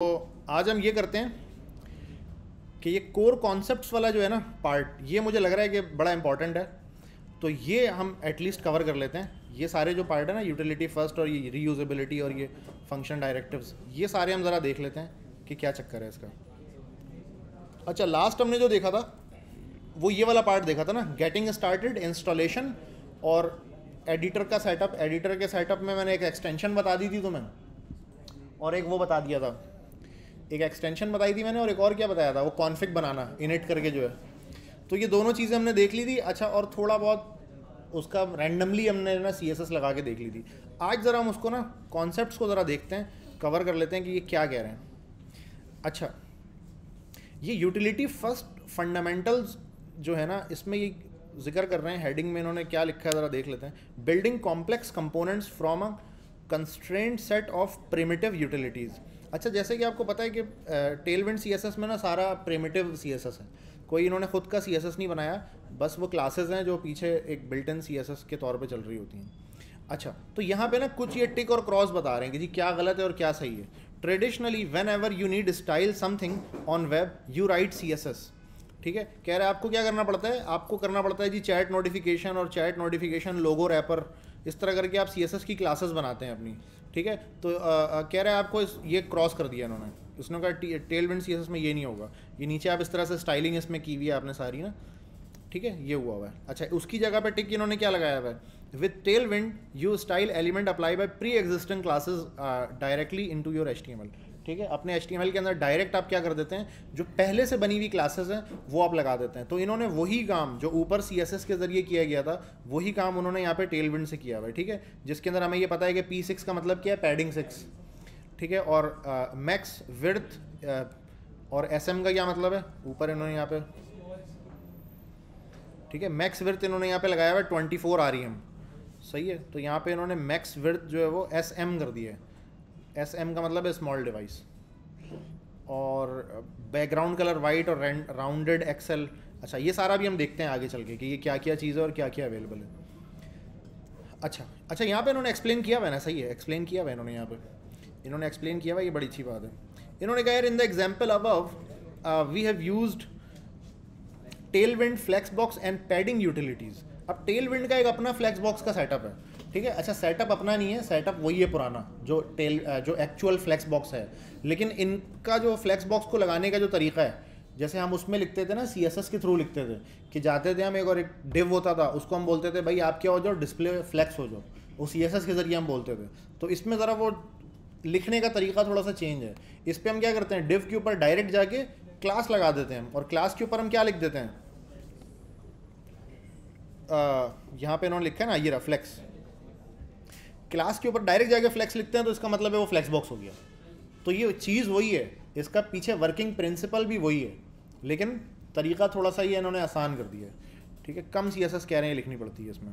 तो आज हम ये करते हैं कि ये कोर कॉन्सेप्ट्स वाला जो है ना पार्ट ये मुझे लग रहा है कि बड़ा इंपॉर्टेंट है। तो ये हम एटलीस्ट कवर कर लेते हैं। ये सारे जो पार्ट है ना यूटिलिटी फ़र्स्ट और ये रीयूजेबिलिटी और ये फ़ंक्शन डायरेक्टिव्स ये सारे हम ज़रा देख लेते हैं कि क्या चक्कर है इसका। अच्छा लास्ट हमने जो देखा था, वो ये वाला पार्ट देखा था ना गेटिंग स्टार्टेड इंस्टॉलेशन और एडिटर का सेटअप एडिटर के सेटअप में मैंने एक एक्सटेंशन बता दी थी तुम्हें। और एक वो बता दिया था। एक एक्सटेंशन बताई थी मैंने और एक और क्या बताया था, वो कॉन्फ़िग बनाना इनिट करके जो है। तो ये दोनों चीज़ें हमने देख ली थी। अच्छा और थोड़ा बहुत उसका रैंडमली हमने ना सीएसएस लगा के देख ली थी। आज ज़रा हम उसको ना कॉन्सेप्ट को ज़रा देखते हैं कवर कर लेते हैं कि ये क्या कह रहे हैं। अच्छा ये यूटिलिटी फ़र्स्ट फंडामेंटल्स जो है ना, इसमें ये ज़िक्र कर रहे हैं हेडिंग में इन्होंने क्या लिखा है ज़रा देख लेते हैं। Building complex components from a constraint set of primitive utilities अच्छा जैसे कि आपको पता है कि टेल विंड सी में ना सारा प्रिमिटिव सी है। कोई इन्होंने खुद का सीएसएस नहीं बनाया, बस वो क्लासेस हैं जो पीछे एक बिल्ट इन सी के तौर पर चल रही होती हैं। अच्छा तो यहाँ पे ना कुछ ये टिक और क्रॉस बता रहे हैं कि जी क्या गलत है और क्या सही है। Traditionally whenever you need style something on web you write C S S ठीक है? कह रहे हैं, आपको क्या करना पड़ता है? आपको करना पड़ता है जी चैट नोटिफिकेशन और चैट नोटिफिकेशन लोगो रैपर इस तरह करके आप सीएसएस की क्लासेस बनाते हैं अपनी। ठीक है? तो आ, कह रहे हैं आपको इस ये क्रॉस कर दिया इन्होंने। उसने कहा टेल विंड सी में ये नहीं होगा। ये नीचे आप इस तरह से स्टाइलिंग इसमें की हुई है आपने सारी ना? ठीक है? ये हुआ हुआ है। अच्छा उसकी जगह पर टिक इन्होंने क्या लगाया हुआ है? With Tailwind you style element apply by pre existing classes directly into your H ठीक है? अपने एच के अंदर डायरेक्ट आप क्या कर देते हैं, जो पहले से बनी हुई क्लासेस हैं, वो आप लगा देते हैं। तो इन्होंने वही काम, जो ऊपर सीएसएस के ज़रिए किया गया था, वही काम उन्होंने यहाँ पे टेल विंड से किया हुआ है, ठीक है? जिसके अंदर हमें ये पता है कि पी सिक्स का मतलब क्या है? पैडिंग सिक्स ठीक है? और मैक्स विर्थ और एसएम का क्या मतलब है? ऊपर इन्होंने यहाँ पे, ठीक है? मैक्स विर्थ इन्होंने यहाँ पे लगाया हुआ है ट्वेंटी फोर आर सही है? तो यहाँ पे इन्होंने मैक्स विर्थ जो है वो एस एम कर दिया है। एस एम का मतलब है स्मॉल डिवाइस और बैकग्राउंड कलर वाइट और राउंडेड एक्सेल अच्छा ये सारा भी हम देखते हैं आगे चल के कि ये क्या क्या चीज़ है और क्या क्या अवेलेबल है. अच्छा अच्छा यहाँ पे इन्होंने एक्सप्लेन किया हुआ ना? सही है एक्सप्लेन किया हुआ इन्होंने यहाँ पे. इन्होंने एक्सप्लेन किया हुआ ये बड़ी अच्छी बात है. इन्होंने कहा, यार in the example above we have use Tailwind flex box and padding utilities अब टेल विंड का एक अपना फ्लैक्स बॉक्स का सेटअप है. ठीक है? अच्छा सेटअप अपना नहीं है सेटअप वही है पुराना, जो टेल जो एक्चुअल फ्लैक्स बॉक्स है। लेकिन इनका जो फ्लैक्स बॉक्स को लगाने का जो तरीका है, जैसे हम उसमें लिखते थे ना सीएसएस के थ्रू लिखते थे, कि जाते थे हम, एक और एक डिव होता था, उसको हम बोलते थे, भाई, आप क्या हो जाओ डिस्प्ले फ्लैक्स हो जाओ। वो सीएसएस के ज़रिए हम बोलते थे। तो इसमें ज़रा वो लिखने का तरीका थोड़ा सा चेंज है। इस पर हम क्या करते हैं डिव के ऊपर डायरेक्ट जाके क्लास लगा देते हैं और क्लास के ऊपर हम क्या लिख देते हैं? यहाँ पे इन्होंने लिखा है ना, ये रहा फ्लेक्स क्लास के ऊपर डायरेक्ट जाके फ्लैक्स लिखते हैं तो इसका मतलब है वो फ्लैक्स बॉक्स हो गया। तो ये चीज़ वही है, इसका पीछे वर्किंग प्रिंसिपल भी वही है, लेकिन तरीका थोड़ा सा ये इन्होंने आसान कर दिया है। ठीक है, कम सी एस एस कह रहे हैं, लिखनी पड़ती है इसमें।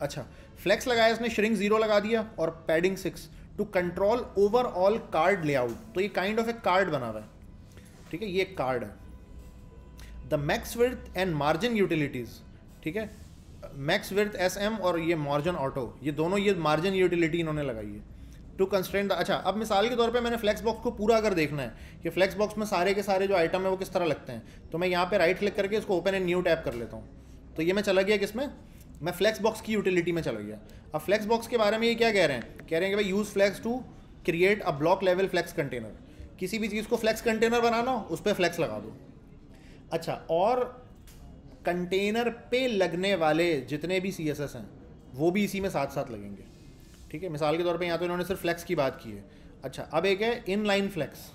अच्छा फ्लैक्स लगाया इसने श्रिंग ज़ीरो लगा दिया, और padding six to control overall card layout तो ये काइंड ऑफ़ ए कार्ड बना हुआ है। ठीक है, ये कार्ड है। The max width and margin utilities ठीक है मैक्स विर्थ एस एम और ये मार्जिन ऑटो, ये दोनों ये मार्जिन यूटिलिटी इन्होंने लगाई है। टू कंस्ट्रेंट अच्छा अब मिसाल के तौर पे मैंने फ्लेक्स बॉक्स को पूरा अगर देखना है, कि फ्लेक्स बॉक्स में सारे के सारे जो आइटम है वो किस तरह लगते हैं तो मैं यहाँ पे राइट क्लिक करके इसको ओपन एंड न्यू टैप कर लेता हूँ। तो ये मैं चला गया किसमें? मैं फ्लेक्स बॉक्स की यूटिलिटी में चला गया। अब फ्लेक्स बॉक्स के बारे में ये क्या कह रहे हैं? कह रहे हैं कि भाई use flex to create a block level flex container किसी भी चीज़ को फ्लैक्स कंटेनर बनाना उस पर फ्लैक्स लगा दो। अच्छा और कंटेनर पे लगने वाले जितने भी सीएसएस हैं, वो भी इसी में साथ साथ लगेंगे। ठीक है? मिसाल के तौर पे यहाँ तो इन्होंने सिर्फ़ फ्लैक्स की बात की है। अच्छा अब एक है इन लाइन फ्लैक्स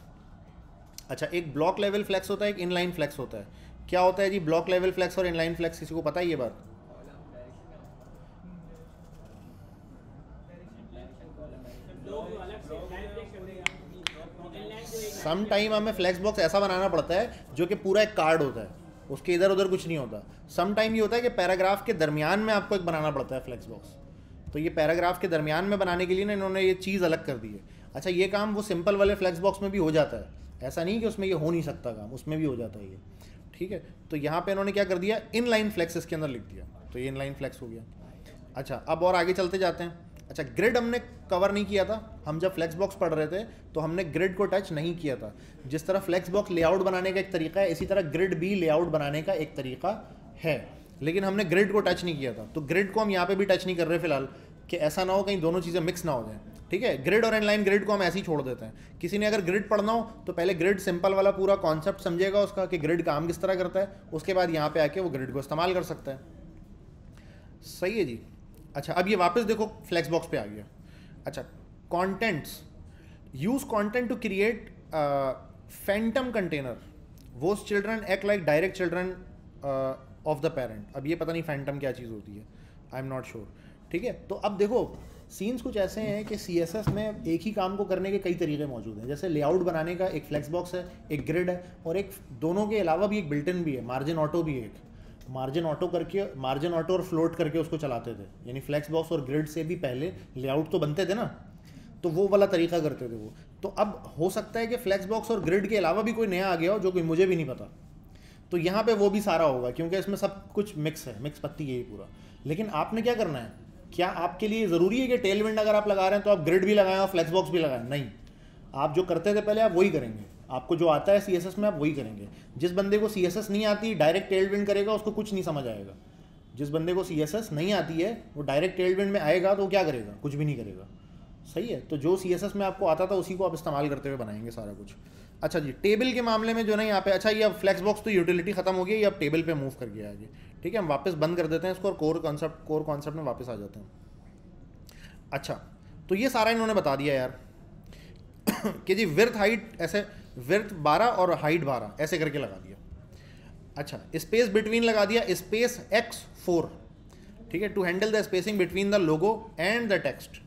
अच्छा एक ब्लॉक लेवल फ्लैक्स होता है, एक इन लाइन फ्लैक्स होता है। क्या होता है जी ब्लॉक लेवल फ्लैक्स और इन लाइन फ्लैक्स किसी को पता है ये बात? सम टाइम हमें फ्लैक्स बॉक्स ऐसा बनाना पड़ता है, जो कि पूरा एक कार्ड होता है। उसके इधर उधर कुछ नहीं होता। सम टाइम ये होता है कि पैराग्राफ के दरमियान में आपको एक बनाना पड़ता है फ्लैक्स बॉक्स तो ये पैराग्राफ के दरमियान में बनाने के लिए ना इन्होंने ये चीज़ अलग कर दी है। अच्छा ये काम वो सिंपल वाले फ्लैक्स बॉक्स में भी हो जाता है। ऐसा नहीं कि उसमें ये हो नहीं सकता काम, उसमें भी हो जाता है ये। ठीक है? तो यहाँ पे इन्होंने क्या कर दिया? इन लाइन फ्लैक्स इसके अंदर लिख दिया। तो ये इन लाइन फ्लैक्स हो गया। अच्छा अब और आगे चलते जाते हैं। अच्छा ग्रिड हमने कवर नहीं किया था। हम जब फ्लेक्स बॉक्स पढ़ रहे थे तो हमने ग्रिड को टच नहीं किया था। जिस तरह फ्लेक्स बॉक्स लेआउट बनाने का एक तरीका है, इसी तरह ग्रिड भी लेआउट बनाने का एक तरीका है। लेकिन हमने ग्रिड को टच नहीं किया था। तो ग्रिड को हम यहाँ पे भी टच नहीं कर रहे फ़िलहाल, कि ऐसा ना हो कहीं दोनों चीज़ें मिक्स ना हो जाए। ठीक है? ग्रिड और इनलाइन ग्रिड को हम ऐसे ही छोड़ देते हैं। किसी ने अगर ग्रिड पढ़ना हो तो पहले ग्रिड सिंपल वाला पूरा कॉन्सेप्ट समझेगा उसका, कि ग्रिड काम किस तरह करता है। उसके बाद यहाँ पे आके वो ग्रिड को इस्तेमाल कर सकता है। सही है जी? अच्छा अब ये वापस देखो फ्लैक्स बॉक्स पे आ गया। अच्छा contents use content to create phantom container वो children act like direct children of the parent अब ये पता नहीं फैंटम क्या चीज़ होती है। आई एम नॉट श्योर ठीक है? तो अब देखो सीन्स कुछ ऐसे हैं कि सीएसएस में एक ही काम को करने के कई तरीके मौजूद हैं। जैसे लेआउट बनाने का एक फ्लैक्स बॉक्स है, एक ग्रिड है, और एक दोनों के अलावा भी एक बिल्टन भी है मार्जिन ऑटो भी है एक। मार्जिन ऑटो करके मार्जिन ऑटो और फ्लोट करके उसको चलाते थे। यानी फ्लेक्स बॉक्स और ग्रिड से भी पहले लेआउट तो बनते थे ना? तो वो वाला तरीका करते थे वो। तो अब हो सकता है कि फ्लैक्स बॉक्स और ग्रिड के अलावा भी कोई नया आ गया हो, जो कि मुझे भी नहीं पता। तो यहाँ पे वो भी सारा होगा, क्योंकि इसमें सब कुछ मिक्स है मिक्स पत्ती यही पूरा। लेकिन आपने क्या करना है? क्या आपके लिए ज़रूरी है कि टेल विंड अगर आप लगा रहे हैं तो आप ग्रिड भी लगाएँ और फ्लैक्स बॉक्स भी लगाएँ? नहीं। आप जो करते थे पहले, आप वही करेंगे। आपको जो आता है सीएसएस में आप वही करेंगे। जिस बंदे को सीएसएस नहीं आती डायरेक्ट टेल विंड करेगा, उसको कुछ नहीं समझ आएगा। जिस बंदे को सीएसएस नहीं आती है, वो डायरेक्ट टेल विंड में आएगा तो क्या करेगा? कुछ भी नहीं करेगा। सही है? तो जो सीएसएस में आपको आता था, उसी को आप इस्तेमाल करते हुए बनाएँगे सारा कुछ। अच्छा जी टेबल के मामले में जो ना यहाँ पे अच्छा ये अब फ्लैक्स बॉक्स तो यूटिलिटी खत्म हो गई ये अब टेबल पे मूव कर गया आगे। ठीक है? हम वापस बंद कर देते हैं इसको और कोर कॉन्सेप्ट कोर कॉन्सेप्ट में वापस आ जाते हैं। अच्छा तो ये सारा इन्होंने बता दिया यार। कि जी विर्थ हाइट ऐसे विर्थ बारह और हाइट बारह, ऐसे करके लगा दिया। अच्छा स्पेस बिटवीन लगा दिया स्पेस एक्स फोर ठीक है? To handle the spacing between the logo and the text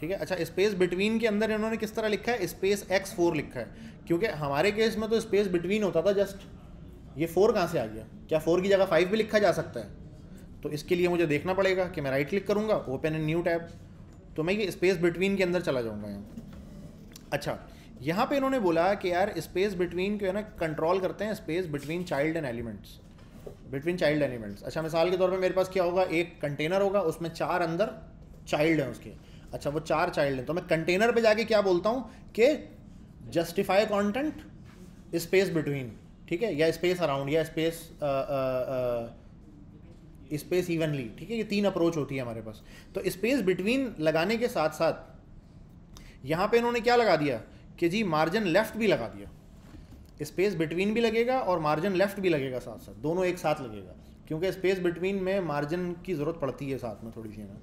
ठीक है? अच्छा स्पेस बिटवीन के अंदर इन्होंने किस तरह लिखा है? स्पेस एक्स फोर लिखा है। क्योंकि हमारे केस में तो स्पेस बिटवीन होता था जस्ट ये फोर कहाँ से आ गया? क्या फोर की जगह फाइव भी लिखा जा सकता है? तो इसके लिए मुझे देखना पड़ेगा कि मैं राइट क्लिक करूँगा ओपन इन न्यू टैब तो मैं ये स्पेस बिटवीन के अंदर चला जाऊँगा यहाँ। अच्छा यहाँ पे इन्होंने बोला कि यार स्पेस बिटवीन को है ना कंट्रोल करते हैं space between child and elements between child elements अच्छा मिसाल के तौर पे मेरे पास क्या होगा? एक कंटेनर होगा, उसमें चार अंदर चाइल्ड हैं उसके। अच्छा वो चार चाइल्ड हैं। तो मैं कंटेनर पे जाके क्या बोलता हूँ कि जस्टिफाई कॉन्टेंट स्पेस बिटवीन ठीक है? या स्पेस अराउंड या स्पेस स्पेस इवनली ठीक है? ये तीन अप्रोच होती है हमारे पास। तो स्पेस बिटवीन लगाने के साथ साथ यहाँ पे इन्होंने क्या लगा दिया? कि जी मार्जिन लेफ़्ट भी लगा दिया। स्पेस बिटवीन भी लगेगा और मार्जिन लेफ़्ट भी लगेगा साथ साथ। दोनों एक साथ लगेगा। क्योंकि स्पेस बिटवीन में मार्जिन की ज़रूरत पड़ती है साथ में थोड़ी सी ना?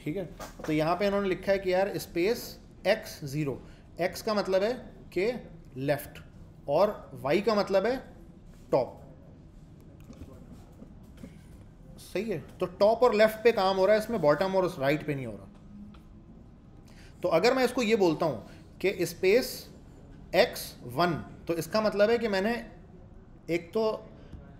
ठीक है? तो यहाँ पे इन्होंने लिखा है कि यार स्पेस एक्स ज़ीरो एक्स का मतलब है कि लेफ़्ट और वाई का मतलब है टॉप सही है? तो टॉप और लेफ़्ट पे काम हो रहा है, इसमें बॉटम और राइट पे नहीं हो रहा। तो अगर मैं इसको ये बोलता हूँ कि स्पेस एक्स वन तो इसका मतलब है कि मैंने एक तो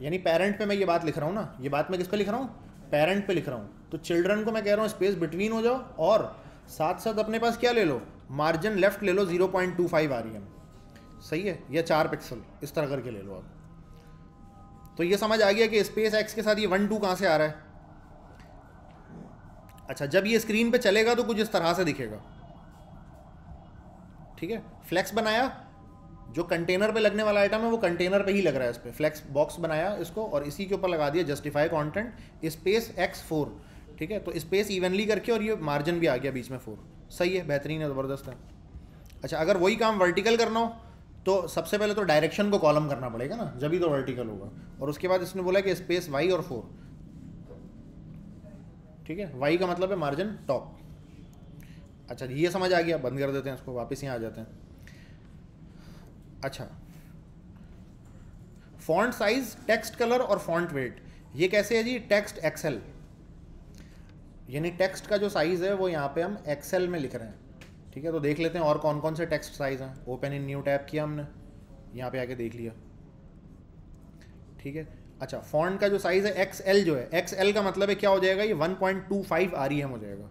यानी पेरेंट पे मैं ये बात लिख रहा हूँ ना, ये बात मैं किस पे लिख रहा हूँ? पेरेंट पे लिख रहा हूँ। तो चिल्ड्रन को मैं कह रहा हूँ स्पेस बिटवीन हो जाओ और साथ साथ अपने पास क्या ले लो? मार्जिन लेफ़्ट ले लो ज़ीरो पॉइंट टू फाइव आ रही सही है? या चार पिक्सल इस तरह करके ले लो आप। तो ये समझ आ गया कि स्पेस एक्स के साथ ये वन टू कहाँ से आ रहा है? अच्छा जब ये स्क्रीन पे चलेगा तो कुछ इस तरह से दिखेगा। ठीक है? फ्लेक्स बनाया, जो कंटेनर पे लगने वाला आइटम है, वो कंटेनर पे ही लग रहा है इस पर फ्लैक्स बॉक्स बनाया इसको और इसी के ऊपर लगा दिया justify content space X four ठीक है? तो स्पेस इवनली करके और ये मार्जिन भी आ गया बीच में फोर सही है, बेहतरीन है, ज़बरदस्त है। अच्छा अगर वही काम वर्टिकल करना हो तो सबसे पहले तो डायरेक्शन को कॉलम करना पड़ेगा ना, जब ही तो वर्टिकल होगा। और उसके बाद इसने बोला कि स्पेस वाई और फोर ठीक है? वाई का मतलब है मार्जिन टॉप अच्छा ये समझ आ गया, बंद कर देते हैं इसको, वापस यहाँ आ जाते हैं। अच्छा। फॉन्ट साइज़, टेक्स्ट कलर और फॉन्ट वेट। ये कैसे है जी? टेक्स्ट एक्सेल यानी टेक्स्ट का जो साइज़ है, वो यहाँ पे हम एक्सेल में लिख रहे हैं। ठीक है तो देख लेते हैं और कौन कौन से टेक्स्ट साइज़ हैं। ओपन इन न्यू टैब किया हमने। यहाँ पे आके देख लिया। ठीक है? अच्छा फॉन्ट का जो साइज़ है एक्स एल जो है। एक्स एल का मतलब है क्या हो जाएगा? ये one point two five R E M हो जाएगा।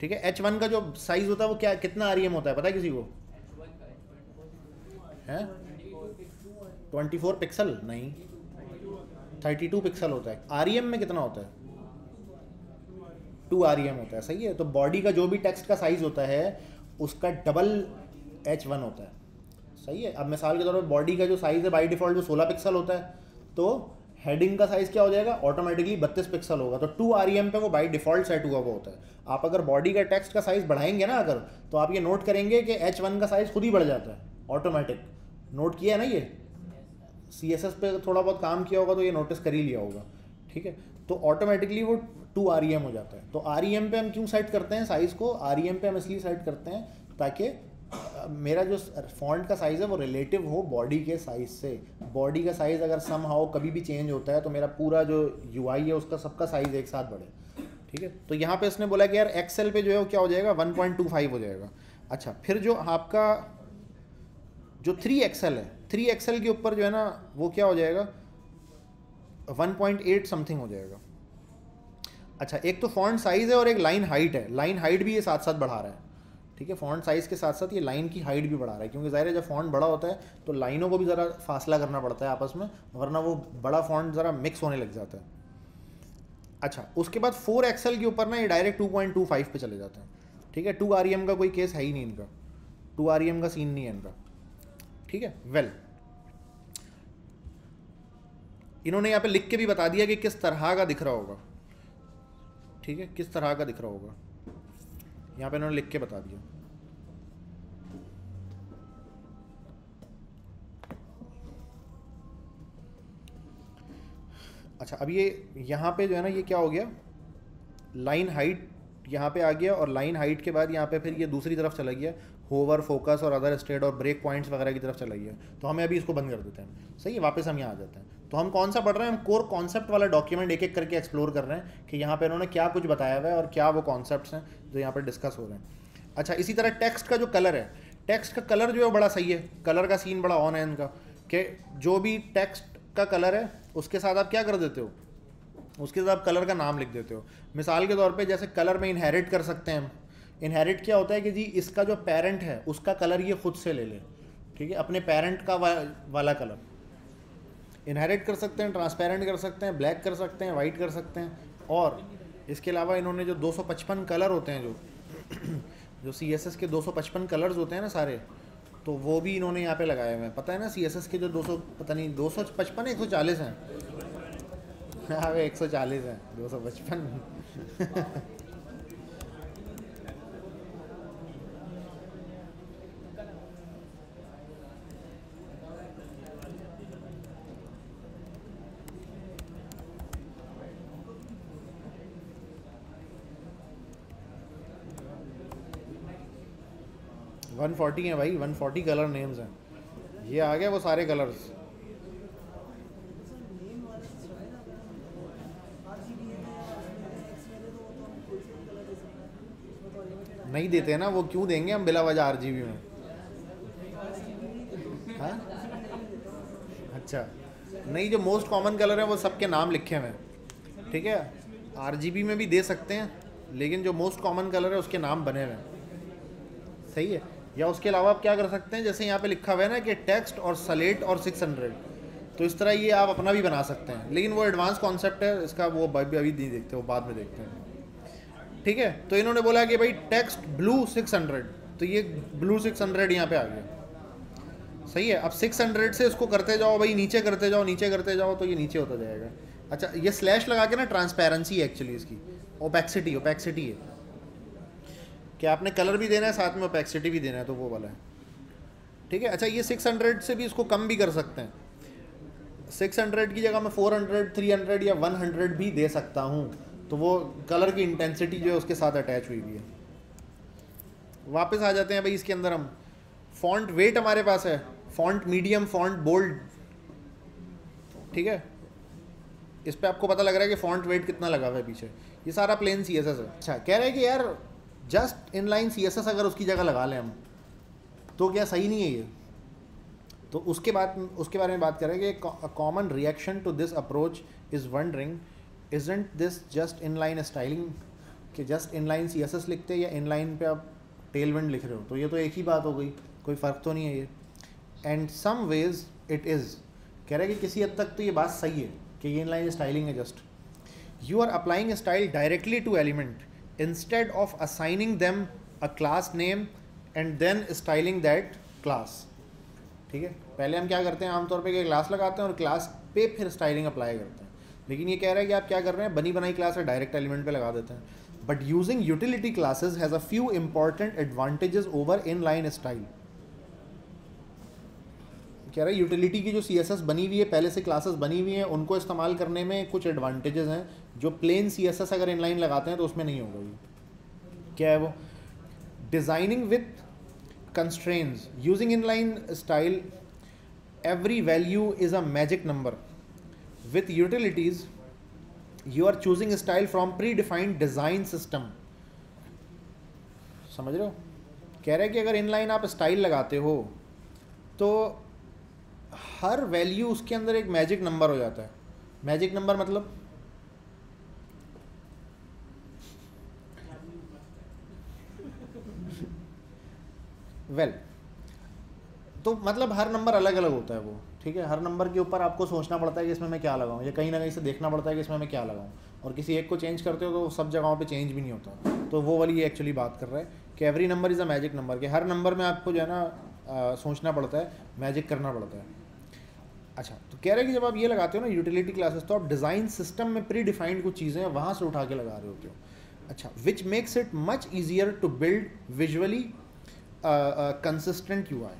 ठीक है? एच वन का जो साइज़ होता है, वो क्या, कितना आर एम होता है? पता है किसी को? है? ट्वेंटी फोर पिक्सल नहीं. थर्टी टू पिक्सल होता है. आर एम में कितना होता है? टू आर होता है. सही है? तो बॉडी का जो भी टेक्स्ट का साइज़ होता है, उसका डबल एच वन होता है. सही है? अब मिसाल के तौर पर बॉडी का जो साइज़ है बाई डिफ़ॉल्ट वो सोलह पिक्सल होता है. तो हेडिंग का साइज़ क्या हो जाएगा? ऑटोमेटिकली बत्तीस पिक्सल होगा। तो टू आर पे वो बाई डिफ़ॉल्ट सेट हुआ हुआ होता है। आप अगर बॉडी का टेक्स्ट का साइज़ बढ़ाएँगे ना अगर तो आप ये नोट करेंगे कि एच वन का साइज़ खुद ही बढ़ जाता है। ऑटोमेटिक नोट किया है ना ये? सी एस एस पे थोड़ा बहुत काम किया होगा तो ये नोटिस कर ही लिया होगा। ठीक है? तो ऑटोमेटिकली वो टू आर हो जाता है। तो आर पे हम क्यों सेट करते हैं साइज़ को? आर पे हम इसलिए सेट करते हैं ताकि मेरा जो फॉन्ट का साइज़ है वो रिलेटिव हो बॉडी के साइज़ से। बॉडी का साइज़ अगर सम हाउ कभी भी चेंज होता है तो मेरा पूरा जो यूआई है, उसका सबका साइज़ एक साथ बढ़े। ठीक है? तो यहाँ पे इसने बोला कि यार एक्सेल पे जो है वो क्या हो जाएगा? 1.25 हो जाएगा। अच्छा फिर जो आपका, जो थ्री एक्सेल है थ्री एक्सेल के ऊपर जो है ना, वो क्या हो जाएगा? 1.8 समथिंग हो जाएगा। अच्छा एक तो फॉन्ट साइज़ है और एक लाइन हाइट है। लाइन हाइट भी ये साथ साथ बढ़ा रहा है। ठीक है फॉन्ट साइज़ के साथ साथ ये लाइन की हाइट भी बढ़ा रहा है, क्योंकि ज़ाहिर है जब फॉन्ट बड़ा होता है तो लाइनों को भी ज़रा फासला करना पड़ता है आपस में, वरना वो बड़ा फॉन्ट ज़रा मिक्स होने लग जाता है। अच्छा उसके बाद फोर एक्सएल के ऊपर ना ये direct two point two five पे चले जाते हैं। ठीक है टू आर का कोई केस है ही नहीं इनका। टू आर का सीन नहीं है इनका। ठीक है वेल इन्होंने यहाँ पे लिख के भी बता दिया कि किस तरह का दिख रहा होगा। ठीक है, किस तरह का दिख रहा होगा। यहाँ पे इन्होंने लिख के बता दिया। अच्छा अब ये यहाँ पे जो है ना, ये क्या हो गया? लाइन हाइट यहाँ पे आ गया और लाइन हाइट के बाद यहाँ पे फिर ये दूसरी तरफ़ चला गया। होवर फोकस और अदर स्टेट और ब्रेक पॉइंट्स वगैरह की तरफ़ चला गया तो हमें अभी इसको बंद कर देते हैं। सही है, वापस हम यहाँ आ जाते हैं। तो हम कौन सा पढ़ रहे हैं? हम कोर कॉन्सेप्ट वाला डॉक्यूमेंट एक एक करके एक्सप्लोर कर रहे हैं कि यहाँ पर उन्होंने क्या कुछ बताया हुआ है और क्या वो कॉन्सेप्ट हैं जो यहाँ पर डिस्कस हो रहे हैं। अच्छा इसी तरह टेक्स्ट का जो कलर है टेक्स्ट का कलर जो है बड़ा सही है। कलर का सीन बड़ा ऑन है इनका, कि जो भी टेक्स्ट का कलर है, उसके साथ आप क्या कर देते हो? उसके साथ आप कलर का नाम लिख देते हो। मिसाल के तौर पे जैसे कलर में इनहेरिट कर सकते हैं हम। इनहेरिट क्या होता है कि जी इसका जो पेरेंट है उसका कलर ये खुद से ले ले। ठीक है? अपने पेरेंट का वा, वाला कलर इनहेरिट कर सकते हैं ट्रांसपेरेंट कर सकते हैं ब्लैक कर सकते हैं वाइट कर सकते हैं। और इसके अलावा इन्होंने जो 255 कलर होते हैं जो जो सी एस एस के 255 कलर्स होते हैं ना सारे तो वो भी इन्होंने यहाँ पे लगाए हुए हैं। पता है ना सी एस एस के जो 200 पता नहीं 255 एक सौ चालीस हैं? हाँ एक सौ चालीस हैं दो सौ पचपन। वन फोर्टी हैं भाई वन फोर्टी कलर नेम्स हैं। ये आ गया वो सारे कलर्स नहीं देते ना, वो क्यों देंगे हम बिला वजह आरजीबी में? हाँ? अच्छा। नहीं, जो मोस्ट कॉमन कलर है, वो सबके नाम लिखे हुए हैं। ठीक है? आरजीबी में भी दे सकते हैं, लेकिन जो मोस्ट कॉमन कलर है, उसके नाम बने हुए हैं। सही है? या उसके अलावा आप क्या कर सकते हैं, जैसे यहाँ पे लिखा हुआ है ना कि टेक्स्ट और सलेट और 600 तो इस तरह ये आप अपना भी बना सकते हैं। लेकिन वो एडवांस कॉन्सेप्ट है, इसका वो अभी अभी नहीं देखते, वो बाद में देखते हैं। ठीक है? तो इन्होंने बोला कि भाई टेक्स्ट ब्लू 600 तो ये ब्लू 600 यहाँ पर आ गया। सही है? अब 600 से इसको करते जाओ, भाई नीचे करते जाओ, नीचे करते जाओ तो ये नीचे होता जाएगा। अच्छा ये स्लैश लगा के ना ट्रांसपेरेंसी है एक्चुअली इसकी। ओपेक्सिटी ओपेक्सिटी है। कि आपने कलर भी देना है साथ में ओपेक्सिटी भी देना है तो वो वाला है। ठीक है? अच्छा ये 600 से भी इसको कम भी कर सकते हैं। 600 की जगह मैं 400, 300 या 100 भी दे सकता हूँ। तो वो कलर की इंटेंसिटी जो है उसके साथ अटैच हुई हुई है। वापस आ जाते हैं भाई इसके अंदर हम। फॉन्ट वेट हमारे पास है। फॉन्ट मीडियम फॉन्ट बोल्ड ठीक है? इस पर आपको पता लग रहा है कि फॉन्ट वेट कितना लगा हुआ है पीछे। ये सारा प्लेन सी एस है। अच्छा कह रहे हैं कि यार just inline C S S अगर उसकी जगह लगा लें हम तो क्या सही नहीं है ये? तो उसके बाद, उसके बारे में बात करें कि common reaction to this approach is wondering isn't this just inline styling कि just inline C S S लिखते या इन लाइन पर आप टेल विंड लिख रहे हो तो ये तो एक ही बात हो गई, कोई फ़र्क तो नहीं है ये। And some ways it is कह रहे कि किसी हद तक तो ये बात सही है कि ये इन लाइन स्टाइलिंग है just you are applying style directly to element instead of assigning them a class name and then styling that class ठीक है? पहले हम क्या करते हैं? आमतौर पे क्लास लगाते हैं और क्लास पे फिर स्टाइलिंग अप्लाई करते हैं। लेकिन ये कह रहा है कि आप क्या कर रहे हैं? बनी बनाई क्लास है डायरेक्ट एलिमेंट पे लगा देते हैं। But using utility classes has a few important advantages over inline style कह रहा है यूटिलिटी की जो सी बनी हुई है, पहले से क्लासेस बनी हुई हैं, उनको इस्तेमाल करने में कुछ एडवांटेजेस हैं। जो प्लेन सी एस एस अगर इनलाइन लगाते हैं तो उसमें नहीं होगा ये। क्या है वो? Designing with constraints using inline style every value is a magic number. With utilities, you are choosing a style from predefined design system. समझ रहे हो? कह रहे हैं कि अगर इनलाइन आप स्टाइल लगाते हो तो हर वैल्यू उसके अंदर एक मैजिक नंबर हो जाता है। मैजिक नंबर मतलब वेल तो मतलब हर नंबर अलग अलग होता है वो, ठीक है? हर नंबर के ऊपर आपको सोचना पड़ता है कि इसमें मैं क्या लगाऊँ, या कहीं ना कहीं से देखना पड़ता है कि इसमें मैं क्या लगाऊँ। और किसी एक को चेंज करते हो तो सब जगहों पे चेंज भी नहीं होता। तो वो वाली ये एक्चुअली बात कर रहा है कि every number is a magic number कि हर नंबर में आपको जो है ना सोचना पड़ता है मैजिक करना पड़ता है। अच्छा तो कह रहे हैं कि जब आप ये लगाते हो ना यूटिलिटी क्लासेस तो आप डिज़ाइन सिस्टम में प्री डिफाइंड कुछ चीज़ें हैं वहाँ से उठा के लगा रहे होते हो। अच्छा which makes it much easier to build visually consistent U I?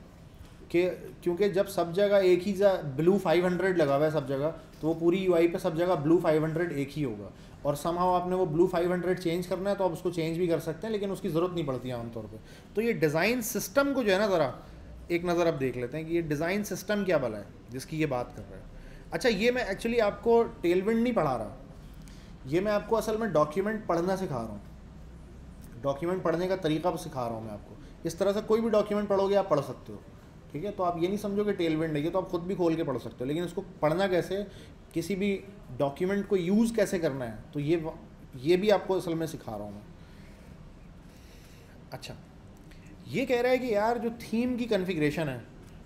कि, क्योंकि जब सब जगह एक ही ब्लू 500 लगा हुआ है सब जगह तो वो पूरी यूआई पे सब जगह ब्लू 500 एक ही होगा। और समहाउ आपने वो ब्लू 500 चेंज करना है तो आप उसको चेंज भी कर सकते हैं, लेकिन उसकी ज़रूरत नहीं पड़ती है आमतौर पर तो ये डिज़ाइन सिस्टम को जो है ना ज़रा एक नज़र आप देख लेते हैं कि ये डिज़ाइन सिस्टम क्या भला है, जिसकी ये बात कर रहे हैं। अच्छा ये मैं एक्चुअली आपको टेलविंड नहीं पढ़ा रहा। ये मैं आपको असल में डॉक्यूमेंट पढ़ना सिखा रहा हूँ। डॉक्यूमेंट पढ़ने का तरीका सिखा रहा हूँ मैं आपको। इस तरह से कोई भी डॉक्यूमेंट पढ़ोगे, आप पढ़ सकते हो। ठीक है? तो आप ये नहीं समझो कि टेल विंड है तो आप खुद भी खोल के पढ़ सकते हो। लेकिन इसको पढ़ना कैसे? किसी भी डॉक्यूमेंट को यूज़ कैसे करना है? तो ये ये भी आपको असल में सिखा रहा हूँ मैं। अच्छा ये कह रहा है कि यार, जो थीम की कन्फिग्रेशन है,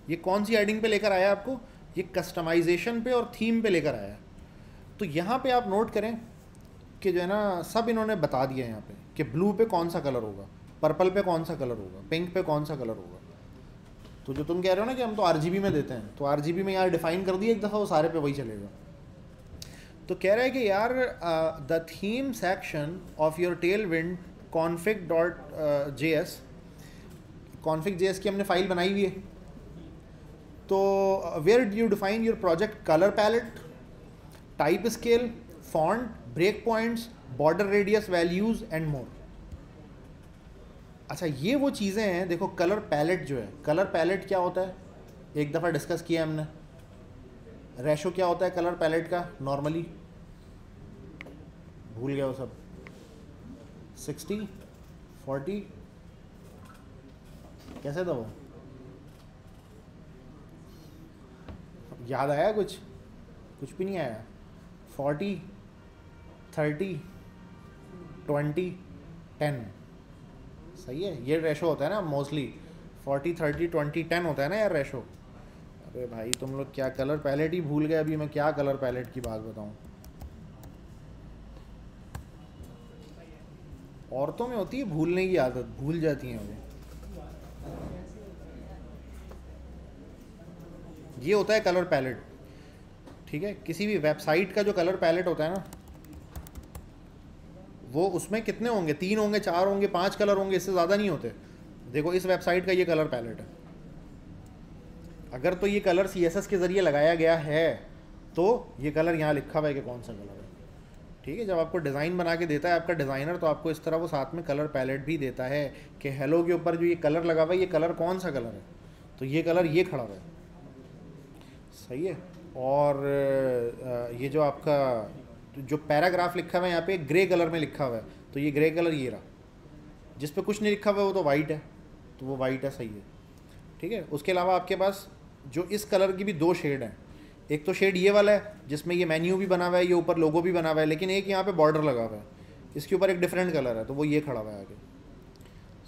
ये कौन सी एडिंग पे लेकर आया आपको? ये कस्टमाइजेशन पे और थीम पे लेकर आया तो यहाँ पे आप नोट करें कि जो है ना, सब इन्होंने बता दिया यहाँ पे कि ब्लू पे कौन सा कलर होगा। पर्पल पे कौन सा कलर होगा? पिंक पे कौन सा कलर होगा? तो जो तुम कह रहे हो ना कि हम तो आरजीबी में देते हैं तो आरजीबी में यार डिफाइन कर दिया एक दफ़ा, वो सारे पे वही चलेगा। तो कह रहा है कि यार the theme section of your Tailwind config dot J S config J S की हमने फ़ाइल बनाई हुई है। तो where do you define your project colour palette type scale font break points border radius values and more अच्छा ये वो चीज़ें हैं, देखो कलर पैलेट जो है कलर पैलेट क्या होता है? एक दफ़ा डिस्कस किया हमने। रेशो क्या होता है कलर पैलेट का? नॉर्मली भूल गया वो सब। सिक्सटी फोर्टी कैसे था वो? याद आया कुछ? कुछ भी नहीं आया। फोर्टी थर्टी ट्वेंटी टेन सही है, ये रेशो होता है ना mostly forty thirty twenty ten होता है ना यार रेशो अरे भाई, तुम लोग क्या कलर पैलेट ही भूल गए अभी, मैं क्या कलर पैलेट की बात बताऊँ? औरतों में होती है भूलने की आदत, भूल जाती हैं वो ये होता है कलर पैलेट ठीक है? किसी भी वेबसाइट का जो कलर पैलेट होता है ना वो उसमें कितने होंगे? तीन होंगे, चार होंगे, पाँच कलर होंगे, इससे ज़्यादा नहीं होते। देखो, इस वेबसाइट का ये कलर पैलेट है। अगर तो ये कलर सी के ज़रिए लगाया गया है तो ये कलर यहाँ लिखा हुआ है कि कौन सा कलर है। ठीक है, जब आपको डिज़ाइन बना के देता है आपका डिज़ाइनर तो आपको इस तरह वो साथ में कलर पैलेट भी देता है कि हेलो के ऊपर जो ये कलर लगा हुआ है, ये कलर कौन सा कलर है? तो ये कलर ये खड़ा हुआ है। सही है? और ये जो आपका तो जो पैराग्राफ लिखा हुआ है यहाँ पे, ग्रे कलर में लिखा हुआ है। तो ये ग्रे कलर ये रहा। जिस पे कुछ नहीं लिखा हुआ है, वो तो वाइट है। तो वो वाइट है, सही है। ठीक है? उसके अलावा आपके पास जो इस कलर की भी दो शेड हैं। एक तो शेड ये वाला है, जिसमें ये मेन्यू भी बना हुआ है, ये ऊपर लोगो भी बना हुआ है, लेकिन एक यहाँ पे बॉर्डर लगा हुआ है। इसके ऊपर एक डिफरेंट कलर है तो वो ये खड़ा हुआ है आगे।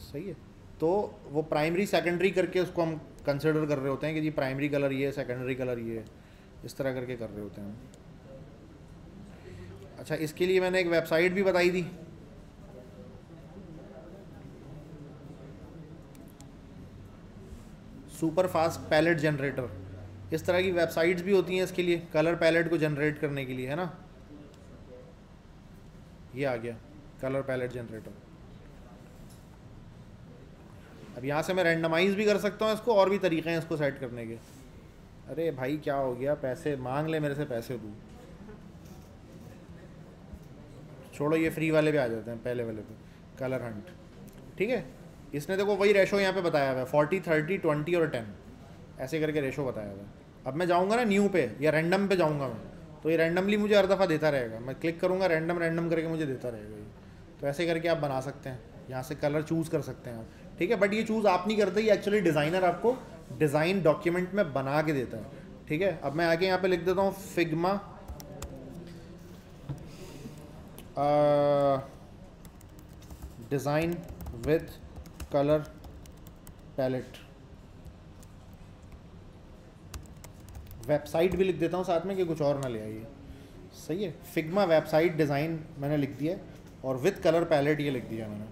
सही है? तो वो प्राइमरी सेकेंडरी करके उसको हम कंसिडर कर रहे होते हैं कि जी प्राइमरी कलर ये है सेकेंडरी कलर ये है। इस तरह करके कर रहे होते हैं अच्छा इसके लिए मैंने एक वेबसाइट भी बताई थी। Super fast palette generator. इस तरह की वेबसाइट्स भी होती हैं इसके लिए, कलर पैलेट को जनरेट करने के लिए, है ना? ये आ गया, कलर पैलेट जनरेटर। अब यहाँ से मैं रेंडमाइज भी कर सकता हूँ इसको, और भी तरीक़े हैं इसको सेट करने के। अरे भाई, क्या हो गया? पैसे मांग ले, मेरे से पैसे दूँ। छोड़ो, ये फ्री वाले भी आ जाते हैं, पहले वाले पे कलर हंट ठीक है? इसने देखो, वही रेशो यहाँ पे बताया हुआ है फोर्टी थर्टी ट्वेंटी और टेन ऐसे करके रेशो बताया हुआ है। अब मैं जाऊँगा ना न्यू पे, या रैंडम पे जाऊँगा मैं तो ये रैंडमली मुझे हर दफ़ा देता रहेगा। मैं क्लिक करूँगा रैंडम रैंडम करके मुझे देता रहेगा ये। तो ऐसे करके आप बना सकते हैं। यहाँ से कलर चूज़ कर सकते हैं आप। ठीक है? बट ये चूज़ आप नहीं करते, ये एक्चुअली डिज़ाइनर आपको डिज़ाइन डॉक्यूमेंट में बना के देता है। ठीक है? अब मैं आके यहाँ पे लिख देता हूँ Figma design with colour palette website भी लिख देता हूँ साथ में कि कुछ और ना ले आइए। सही है? फिग्मा वेबसाइट डिज़ाइन मैंने लिख दिया और विथ कलर पैलेट ये लिख दिया मैंने।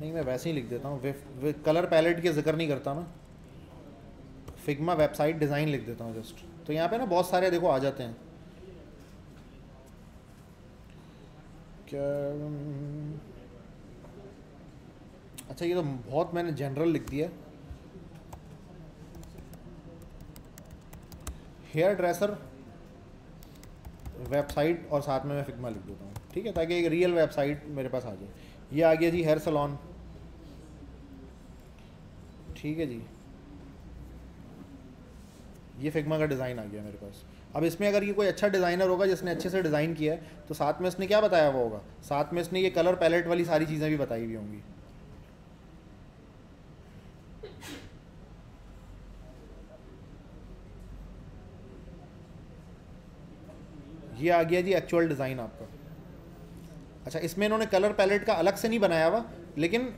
नहीं, मैं वैसे ही लिख देता हूँ। कलर पैलेट के ज़िक्र नहीं करता मैं। फिग्मा वेबसाइट डिज़ाइन लिख देता हूँ जस्ट तो यहाँ पे ना बहुत सारे देखो आ जाते हैं। क्या अच्छा ये तो बहुत मैंने जनरल लिख दिया। हेयर ड्रेसर वेबसाइट और साथ में मैं फिग्मा लिख देता हूँ। ठीक है, ताकि एक रियल वेबसाइट मेरे पास आ जाए। ये आ गया जी हेयर सलोन ठीक है जी। ये फिग्मा का डिज़ाइन आ गया मेरे पास। अब इसमें अगर ये कोई अच्छा डिज़ाइनर होगा जिसने अच्छे से डिज़ाइन किया है तो साथ में इसने क्या बताया हुआ होगा? साथ में इसने ये कलर पैलेट वाली सारी चीज़ें भी बताई हुई होंगी। ये आ गया जी एक्चुअल डिज़ाइन आपका। अच्छा इसमें इन्होंने कलर पैलेट का अलग से नहीं बनाया हुआ, लेकिन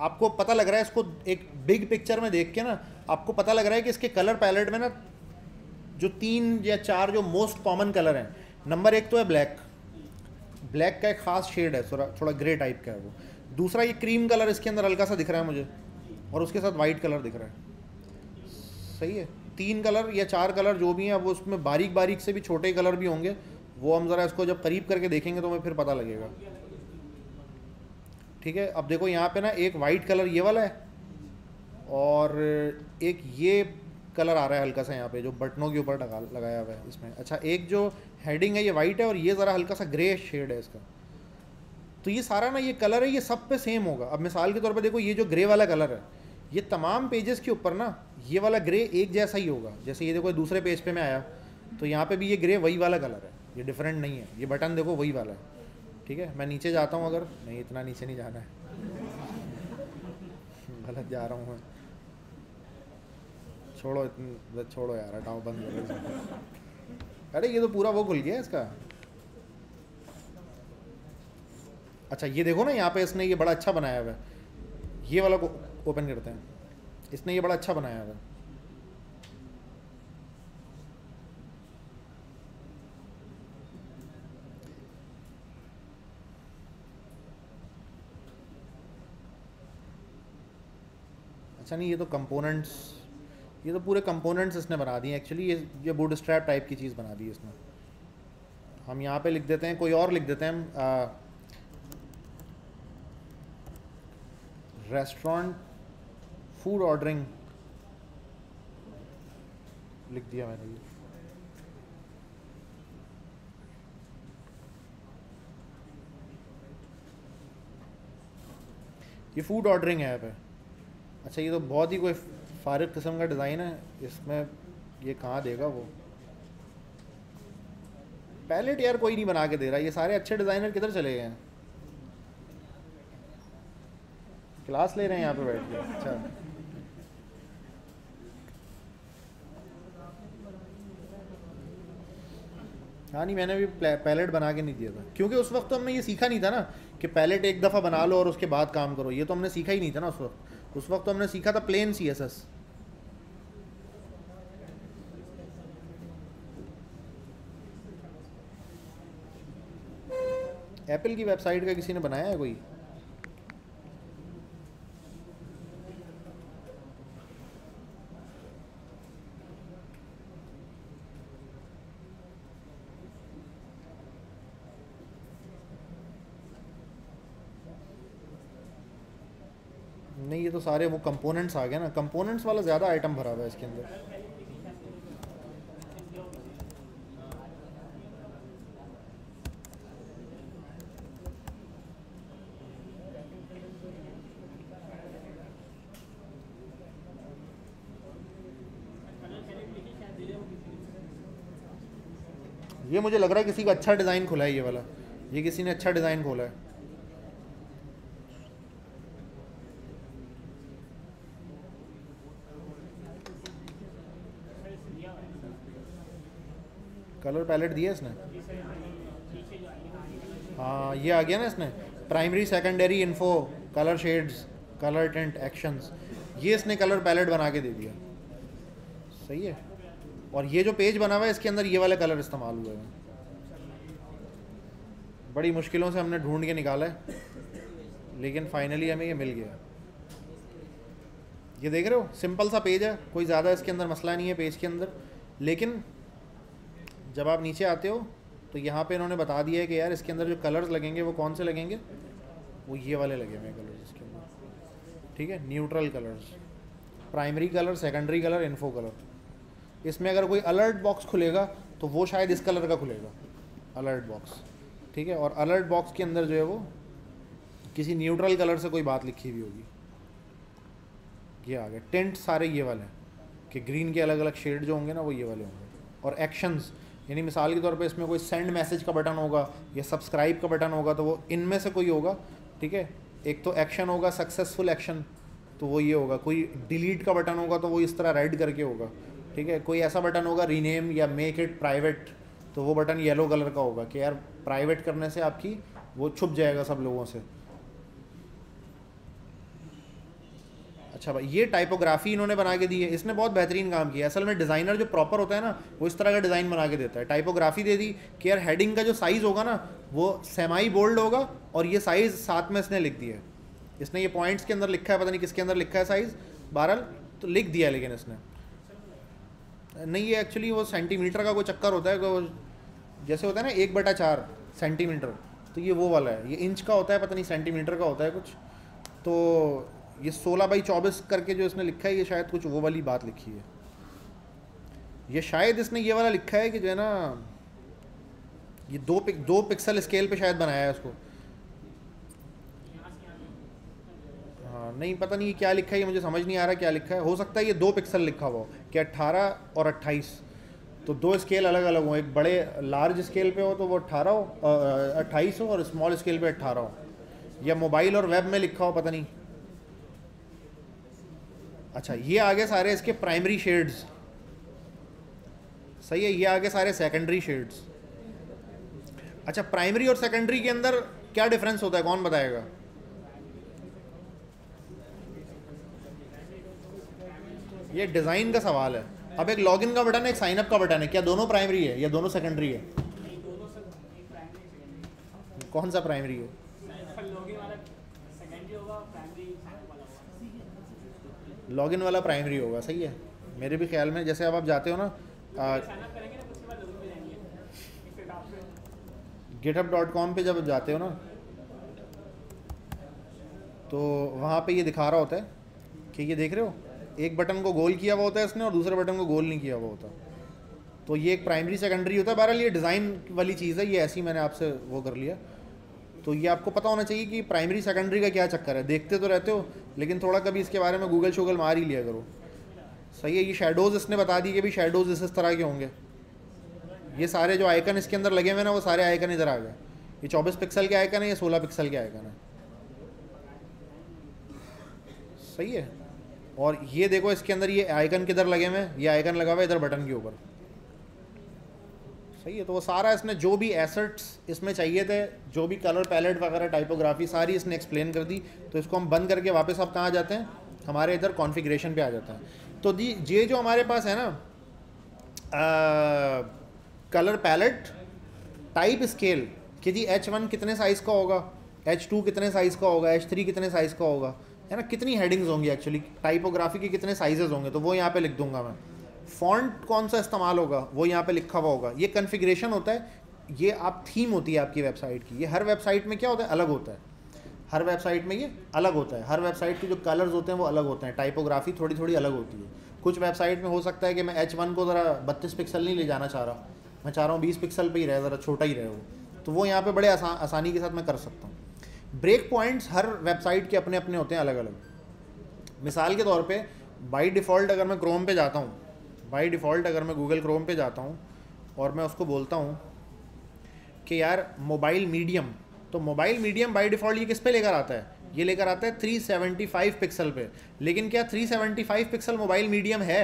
आपको पता लग रहा है इसको एक बिग पिक्चर में देख के ना आपको पता लग रहा है कि इसके कलर पैलेट में ना जो तीन या चार जो मोस्ट कॉमन कलर हैं नंबर एक तो है ब्लैक ब्लैक का एक ख़ास शेड है, थोड़ा थोड़ा ग्रे टाइप का है वो. दूसरा ये क्रीम कलर इसके अंदर हल्का सा दिख रहा है मुझे, और उसके साथ वाइट कलर दिख रहा है. सही है. तीन कलर या चार कलर जो भी हैं वो उसमें बारीक बारीक से भी छोटे कलर भी होंगे, वो हम ज़रा इसको जब करीब करके देखेंगे तो हमें फिर पता लगेगा. ठीक है? अब देखो यहाँ पे ना एक वाइट कलर ये वाला है और एक ये कलर आ रहा है हल्का सा यहाँ पे, जो बटनों के ऊपर लगाया हुआ है इसमें। अच्छा एक जो हेडिंग है, ये वाइट है और ये ज़रा हल्का सा ग्रे शेड है इसका। तो ये सारा ना, ये कलर है, ये सब पे सेम होगा। अब मिसाल के तौर पे देखो, ये जो ग्रे वाला कलर है, ये तमाम पेजेस के ऊपर ना, ये वाला ग्रे एक जैसा ही होगा। जैसे ये देखो, दूसरे पेज पे मैं आया तो यहाँ पे भी ये ग्रे वही वाला कलर है। ये डिफरेंट नहीं है। ये बटन देखो, वही वाला है। ठीक है? मैं नीचे जाता हूँ अगर। नहीं, इतना नीचे नहीं जाना है। गलत जा रहा हूँ मैं। छोड़ो, इतनी छोड़ो यार, हटाओ, बंद करो अरे, ये तो पूरा वो खुल गया इसका। अच्छा ये देखो ना, यहाँ पे इसने ये बड़ा अच्छा बनाया हुआ है। ये वाला को ओपन करते हैं। इसने ये बड़ा अच्छा बनाया हुआ है। अच्छा नहीं, ये तो कंपोनेंट्स ये तो पूरे कंपोनेंट्स इसने बना दिए एक्चुअली ये ये बूट स्ट्रैप टाइप की चीज़ बना दी इसने। हम यहाँ पे लिख देते हैं, कोई और लिख देते हैं। रेस्टोरेंट फ़ूड ऑर्डरिंग लिख दिया मैंने ये। ये फ़ूड ऑर्डरिंग ऐप है अच्छा ये तो बहुत ही कोई फारिग किस्म का डिज़ाइन है, इसमें ये कहाँ देगा वो? पैलेट यार कोई नहीं बना के दे रहा, ये सारे अच्छे डिज़ाइनर किधर चले गए हैं? क्लास ले रहे हैं यहाँ पे बैठ के अच्छा। हाँ नहीं, मैंने भी पैलेट बना के नहीं दिया था, क्योंकि उस वक्त तो हमने ये सीखा नहीं था ना, कि पैलेट एक दफ़ा बना लो और उसके बाद काम करो, ये तो हमने सीखा ही नहीं था ना उस वक्त। उस वक्त तो हमने सीखा था plain C S S Apple की वेबसाइट का किसी ने बनाया है कोई नहीं ये तो सारे वो कंपोनेंट्स आ गए ना। कंपोनेंट्स वाला ज़्यादा आइटम भरा हुआ है इसके अंदर। ये मुझे लग रहा है किसी का अच्छा डिज़ाइन खुला है ये वाला। ये किसी ने अच्छा डिज़ाइन खोला है। कलर पैलेट दिया इसने? हाँ ये आ गया ना इसने? Primary secondary info colour shades colour tint actions ये इसने कलर पैलेट बना के दे दिया। सही है? और ये जो पेज बना हुआ है, इसके अंदर ये वाले कलर इस्तेमाल हुए हैं। बड़ी मुश्किलों से हमने ढूंढ के निकाला है, लेकिन फाइनली हमें ये मिल गया। ये देख रहे हो? सिंपल सा पेज है, कोई ज़्यादा इसके अंदर मसला नहीं है पेज के अंदर, लेकिन जब आप नीचे आते हो तो यहाँ पे इन्होंने बता दिया है कि यार इसके अंदर जो कलर्स लगेंगे, वो कौन से लगेंगे? वो ये वाले लगे हुए कलर्स इसके अंदर। ठीक है? Neutral colours primary colour secondary colour info colour इसमें अगर कोई अलर्ट बॉक्स खुलेगा तो वो शायद इस कलर का खुलेगा। अलर्ट बॉक्स ठीक है? और अलर्ट बॉक्स के अंदर जो है वो किसी न्यूट्रल कलर से कोई बात लिखी हुई होगी। ये आ गए। टेंट सारे ये वाले हैं कि ग्रीन के अलग अलग शेड जो होंगे ना, वो ये वाले होंगे। और एक्शंस यानी मिसाल के तौर पे इसमें कोई सेंड मैसेज का बटन होगा या सब्सक्राइब का बटन होगा तो वो इनमें से कोई होगा, ठीक है? एक तो एक्शन होगा, सक्सेसफुल एक्शन तो वो ये होगा। कोई डिलीट का बटन होगा तो वो इस तरह रेड करके होगा, ठीक है? कोई ऐसा बटन होगा रीनेम या मेक इट प्राइवेट तो वो बटन येलो कलर का होगा कि यार प्राइवेट करने से आपकी वो छुप जाएगा सब लोगों से। अच्छा भाई, ये टाइपोग्राफी इन्होंने बना के दी है, इसने बहुत बेहतरीन काम किया असल में डिज़ाइनर जो प्रॉपर होता है ना, वो इस तरह का डिज़ाइन बना के देता है। टाइपोग्राफी दे दी कि यार हेडिंग का जो साइज़ होगा ना, वो सेमाई बोल्ड होगा और ये साइज़ साथ में इसने लिख दिया है। इसने ये पॉइंट्स के अंदर लिखा है, पता नहीं किसके अंदर लिखा है साइज़ बहरल तो लिख दिया लेकिन इसने। नहीं, ये एक्चुअली वो सेंटीमीटर का कोई चक्कर होता है जैसे होता है ना, एक बटा चार सेंटीमीटर तो ये वो वाला है। ये इंच का होता है, पता नहीं सेंटीमीटर का होता है कुछ। तो ये सोलह बाई चौबीस करके जो इसने लिखा है, ये शायद कुछ वो वाली बात लिखी है। ये शायद इसने ये वाला लिखा है कि जो है ना, ये दो पिक, दो पिक्सल स्केल पे शायद बनाया है उसको हाँ नहीं, पता नहीं क्या लिखा है, ये मुझे समझ नहीं आ रहा क्या लिखा है। हो सकता है ये दो पिक्सल लिखा हुआ कि अट्ठारह और अट्ठाईस। तो दो स्केल अलग अलग हो, एक बड़े लार्ज स्केल पे हो तो वो अट्ठारह हो अट्ठाईस हो और स्मॉल स्केल पे अट्ठारह हो। या मोबाइल और वेब में लिखा हो, पता नहीं। अच्छा ये आगे सारे इसके प्राइमरी शेड्स सही है, ये आगे सारे सेकेंडरी शेड्स अच्छा प्राइमरी और सेकेंडरी के अंदर क्या डिफरेंस होता है? कौन बताएगा? ये डिज़ाइन का सवाल है। अब एक लॉगिन का बटन है एक साइन अप का बटन है। क्या दोनों प्राइमरी है या दोनों सेकेंडरी है? कौन सा प्राइमरी है? लॉगिन वाला प्राइमरी होगा, सही है? मेरे भी ख्याल में, जैसे अब आप जाते हो ना गिटअप डॉट कॉम पर जब आप जाते हो ना तो वहाँ पे ये दिखा रहा होता है कि ये देख रहे हो, एक बटन को गोल किया हुआ होता है इसने और दूसरे बटन को गोल नहीं किया हुआ होता। तो ये एक प्राइमरी सेकेंडरी होता है। बहरहाल ये डिज़ाइन वाली चीज़ है, ये ऐसी मैंने आपसे वो कर लिया। तो ये आपको पता होना चाहिए कि प्राइमरी सेकेंडरी का क्या चक्कर है। देखते तो रहते हो, लेकिन थोड़ा कभी इसके बारे में गूगल शूगल मार ही लिया करो। सही है, ये शेडोज़ इसने बता दी कि भी शेडोज़ इस इस तरह के होंगे। ये सारे जो आइकन इसके अंदर लगे हुए ना, वो सारे आइकन इधर आ गए। ये चौबीस पिक्सल के आइकन है, ये सोलह पिक्सल के आइकन है। सही है। और ये देखो, इसके अंदर ये आइकन किधर लगे हुए हैं? ये आइकन लगा हुआ है इधर बटन के ऊपर। सही है तो वो सारा इसने जो भी एसेट्स इसमें चाहिए थे, जो भी कलर पैलेट वगैरह टाइपोग्राफी सारी इसने एक्सप्लेन कर दी। तो इसको हम बंद करके वापस आप कहाँ जाते हैं? हमारे इधर कॉन्फ़िगरेशन पे आ जाता है। तो दी ये जो हमारे पास है ना कलर पैलेट टाइप स्केल कि जी एच वन कितने साइज़ का होगा? एच टू कितने साइज़ का होगा? एच थ्री कितने साइज़ का होगा? है ना, कितनी हेडिंग्स होंगी एक्चुअली टाइपोग्राफी के कितने साइजेस होंगे? तो वो यहाँ पे लिख दूँगा मैं। फॉन्ट कौन सा इस्तेमाल होगा, वो यहाँ पे लिखा हुआ होगा। ये कन्फिग्रेशन होता है, ये आप थीम होती है आपकी वेबसाइट की। ये हर वेबसाइट में क्या होता है? अलग होता है। हर वेबसाइट में ये अलग होता है। हर वेबसाइट के जो कलर्स होते हैं, वो अलग होते हैं। टाइपोग्राफी थोड़ी थोड़ी अलग होती है। कुछ वेबसाइट में हो सकता है कि मैं एच वन को ज़रा बत्तीस पिक्सल नहीं ले जाना चाह रहा। मैं चाह रहा हूँ बीस पिक्सल पर ही रहे, ज़रा छोटा ही रहे वो। तो वो यहाँ पर बड़े आसान के साथ मैं कर सकता हूँ। ब्रेक पॉइंट्स हर वेबसाइट के अपने अपने होते हैं अलग अलग मिसाल के तौर पे बाई डिफ़ॉल्ट अगर मैं क्रोम पे जाता हूँ बाई डिफ़ॉल्ट अगर मैं गूगल क्रोम पे जाता हूँ और मैं उसको बोलता हूँ कि यार मोबाइल मीडियम तो मोबाइल मीडियम बाई डिफ़ॉल्ट ये किस पे लेकर आता है? ये लेकर आता है 375 पिक्सल पे। लेकिन क्या 375 पिक्सल मोबाइल मीडियम है?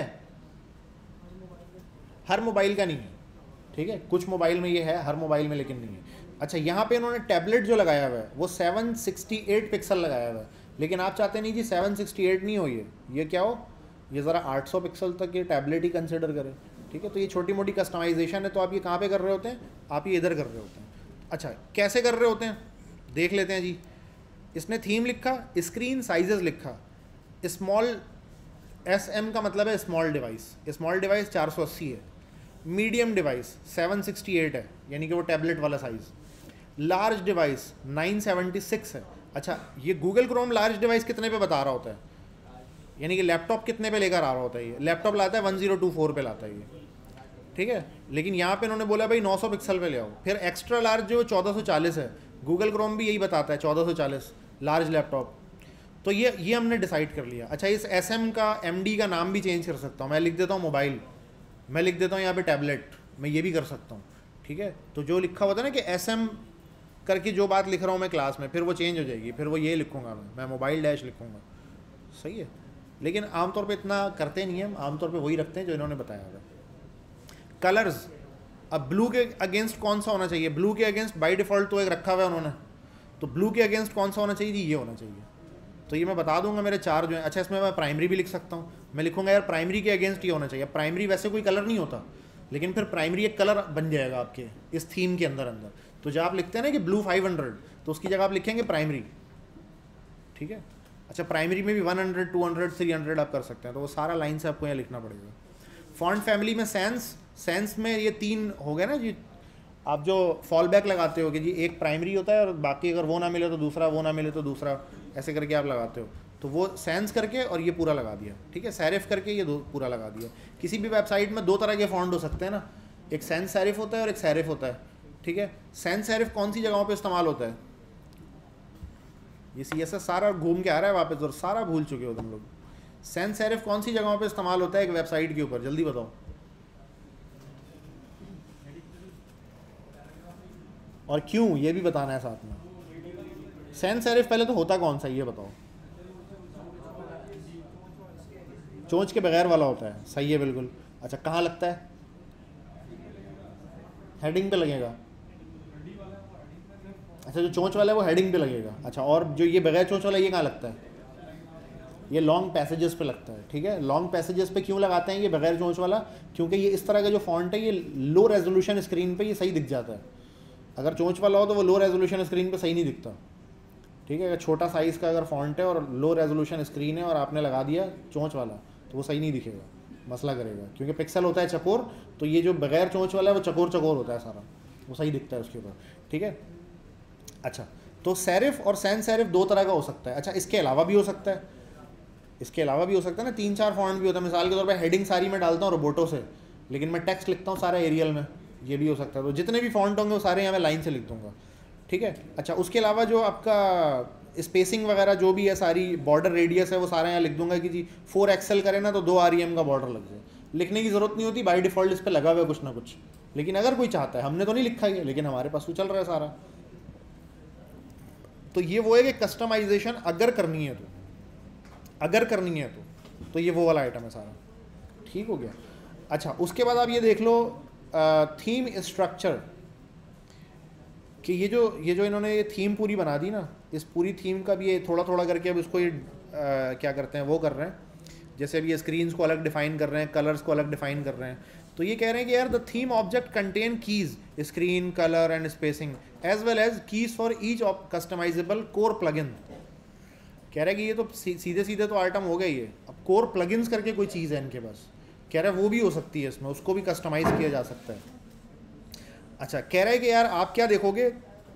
हर मोबाइल का नहीं है, ठीक है? कुछ मोबाइल में ये है, हर मोबाइल में लेकिन नहीं है। अच्छा यहाँ पे इन्होंने टैबलेट जो लगाया हुआ है, वो 768 पिक्सल लगाया हुआ है। लेकिन आप चाहते नहीं जी 768 नहीं हो ये। ये क्या हो? ये ज़रा 800 पिक्सल तक ये टैबलेट ही कंसिडर करें, ठीक है? तो ये छोटी मोटी कस्टमाइजेशन है तो आप ये कहाँ पे कर रहे होते हैं? आप ये इधर कर रहे होते हैं। अच्छा कैसे कर रहे होते हैं? देख लेते हैं जी। इसने थीम लिखा स्क्रीन साइजेस लिखा। स्मॉल एस एम का मतलब है स्मॉल डिवाइस स्मॉल डिवाइस 480 है। मीडियम डिवाइस 768 है, यानी कि वो टैबलेट वाला साइज़ लार्ज डिवाइस 976 है। अच्छा ये गूगल क्रोम लार्ज डिवाइस कितने पे बता रहा होता है? यानी कि लैपटॉप कितने पे लेकर आ रहा होता है ये? लैपटॉप लाता है वन ज़ीरो टू फोर पे लाता है ये। ठीक है? लेकिन यहाँ पे इन्होंने बोला, भाई 900 पिक्सल पे ले आओ। फिर एक्स्ट्रा लार्ज जो 1440 है गूगल क्रोम भी यही बताता है 1440 लार्ज लैपटॉप तो ये ये हमने डिसाइड कर लिया। अच्छा इस एसएम का एमडी का नाम भी चेंज कर सकता हूँ। मैं लिख देता हूँ मोबाइल मैं लिख देता हूँ यहाँ पर टैबलेट मैं ये भी कर सकता हूँ। ठीक है? तो जो लिखा होता है ना कि एसएम करके जो बात लिख रहा हूँ मैं क्लास में, फिर वो चेंज हो जाएगी। फिर वो ये लिखूँगा मैं। मैं मोबाइल डैश लिखूँगा। सही है? लेकिन आमतौर पे इतना करते नहीं हैं, आमतौर पे वही रखते हैं जो इन्होंने बताया है। कलर्स अब ब्लू के अगेंस्ट कौन सा होना चाहिए? ब्लू के अगेंस्ट बाई डिफ़ॉल्ट तो एक रखा हुआ है उन्होंने। तो ब्लू के अगेंस्ट कौन सा होना चाहिए? ये होना चाहिए। तो ये मैं बता दूँगा, मेरे चार जो है। अच्छा इसमें मैं प्राइमरी भी लिख सकता हूँ। मैं लिखूँगा, यार प्राइमरी के अगेंस्ट ये होना चाहिए। प्राइमरी वैसे कोई कलर नहीं होता, लेकिन फिर प्राइमरी एक कलर बन जाएगा आपके, इस थीम के अंदर अंदर। तो जब आप लिखते हैं ना कि ब्लू फाइव हंड्रेड तो उसकी जगह आप लिखेंगे प्राइमरी ठीक है? अच्छा प्राइमरी में भी one hundred two hundred three hundred आप कर सकते हैं तो वो सारा लाइन से आपको यहाँ लिखना पड़ेगा। फॉन्ट फैमिली में सेंस सेंस में ये तीन हो गए ना जी, आप जो फॉल बैक लगाते हो कि जी एक प्राइमरी होता है और बाकी अगर वो ना मिले तो दूसरा, वो ना मिले तो दूसरा, ऐसे करके आप लगाते हो। तो वो सेंस करके और ये पूरा लगा दिया, ठीक है? सैरिफ करके ये दो पूरा लगा दिया। किसी भी वेबसाइट में दो तरह के फॉन्ट हो सकते हैं ना, एक सेंस सैरिफ होता है और एक सैरिफ होता है, ठीक है? सेंस सैरिफ कौन सी जगहों पर इस्तेमाल होता है? ये सी एस एस सारा घूम के आ रहा है वापस और सारा भूल चुके हो तुम लोग। सेंस सैरिफ कौन सी जगहों पे इस्तेमाल होता है एक वेबसाइट के ऊपर? जल्दी बताओ। और क्यों? ये भी बताना है साथ में। सेंस सैरिफ पहले तो होता कौन सा? ये बताओ। चोंच के बगैर वाला होता है। सही है, बिल्कुल। अच्छा कहाँ लगता है? हेडिंग पे लगेगा। अच्छा जो चोंच वाला है वो हेडिंग पे लगेगा। अच्छा और जो ये बगैर चोंच वाला, ये कहाँ लगता है? ये लॉन्ग पैसेजेस पे लगता है, ठीक है? लॉन्ग पैसेजेस पे क्यों लगाते हैं ये बगैर चोंच वाला? क्योंकि ये इस तरह का जो फॉन्ट है, ये लो रेजोल्यूशन स्क्रीन पे ये सही दिख जाता है। अगर चोंच वाला हो तो वो लो रेजोल्यूशन स्क्रीन पे सही नहीं दिखता। ठीक है? अगर छोटा साइज़ का अगर फॉन्ट है और लो रेजोल्यूशन स्क्रीन है और आपने लगा दिया चोंच वाला तो वो सही नहीं दिखेगा, मसला करेगा। क्योंकि पिक्सल होता है चकोर तो ये जो बगैर चोंच वाला है, वो चकोर चकोर होता है सारा, वो सही दिखता है उसके ऊपर, ठीक है? अच्छा तो सैरिफ और सैन सैरिफ दो तरह का हो सकता है। अच्छा इसके अलावा भी हो सकता है। इसके अलावा भी हो सकता है ना तीन चार फॉन्ट भी होता है। मिसाल के तौर पर हेडिंग सारी मैं डालता हूँ रोबोटो से, लेकिन मैं टेक्स्ट लिखता हूँ सारा एरियल में। ये भी हो सकता है। तो जितने भी फॉन्ट होंगे, वो सारे यहाँ मैं लाइन से लिख दूँगा। ठीक है? अच्छा उसके अलावा जो आपका स्पेसिंग वगैरह जो भी है, सारी बॉर्डर रेडियस है, वो सारा यहाँ लिख दूँगा कि जी फोर एक्सएल करें ना तो दो आर e का बॉर्डर लग जाए। लिखने की ज़रूरत नहीं होती बाई डिफ़ॉल्ट इस पर लगा हुआ है कुछ ना कुछ। लेकिन अगर कोई चाहता है, हमने तो नहीं लिखा है, लेकिन हमारे पास तो चल रहा है सारा। तो ये वो है कि कस्टमाइजेशन अगर करनी है तो अगर करनी है तो तो ये वो वाला आइटम है सारा। ठीक हो गया। अच्छा उसके बाद आप ये देख लो थीम स्ट्रक्चर कि ये जो ये जो इन्होंने ये थीम पूरी बना दी ना इस पूरी थीम का भी ये थोड़ा थोड़ा करके अब इसको ये आ, क्या करते हैं वो कर रहे हैं। जैसे अभी ये स्क्रीन्स को अलग डिफाइन कर रहे हैं कलर्स को अलग डिफाइन कर रहे हैं। तो ये कह रहे हैं कि यार the theme object contain keys screen colour and spacing as well as keys for each customisable core plugin कह रहे हैं कि ये तो सीधे सीधे तो आइटम हो गई है अब कोर प्लगइन्स करके कोई चीज़ है इनके पास। कह रहे हैं वो भी हो सकती है इसमें, उसको भी कस्टमाइज़ किया जा सकता है। अच्छा कह रहे हैं कि यार, आप क्या देखोगे?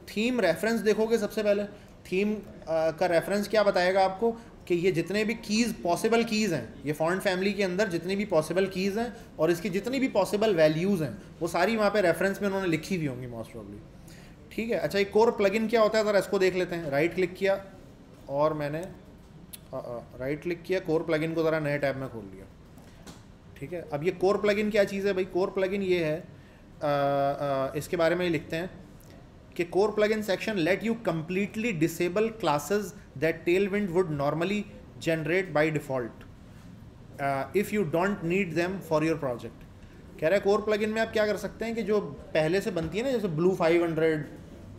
थीम रेफरेंस देखोगे सबसे पहले? थीम का रेफरेंस क्या बताएगा आपको? कि ये जितने भी कीज़ पॉसिबल कीज़ हैं ये फॉन्ट फैमिली के अंदर जितनी भी पॉसिबल कीज़ हैं और इसकी जितनी भी पॉसिबल वैल्यूज़ हैं वो सारी वहाँ पे रेफरेंस में उन्होंने लिखी हुई होंगी मोस्ट प्रॉब्ली ठीक है अच्छा एक कोर प्लगइन क्या होता है ज़रा इसको देख लेते हैं। राइट क्लिक किया और मैंने राइट क्लिक किया कोर प्लगइन को ज़रा नए टैब में खोल लिया। ठीक है अब ये कोर प्लगइन क्या चीज़ है भाई? कोर प्लगइन ये है आ, इसके बारे में ही लिखते हैं कि core plugin section let you completely disable classes that Tailwind would normally generate by default if you don't need them for your project. कह रहा है कोर प्लगइन में आप क्या कर सकते हैं कि जो पहले से बनती है ना, जैसे ब्लू 500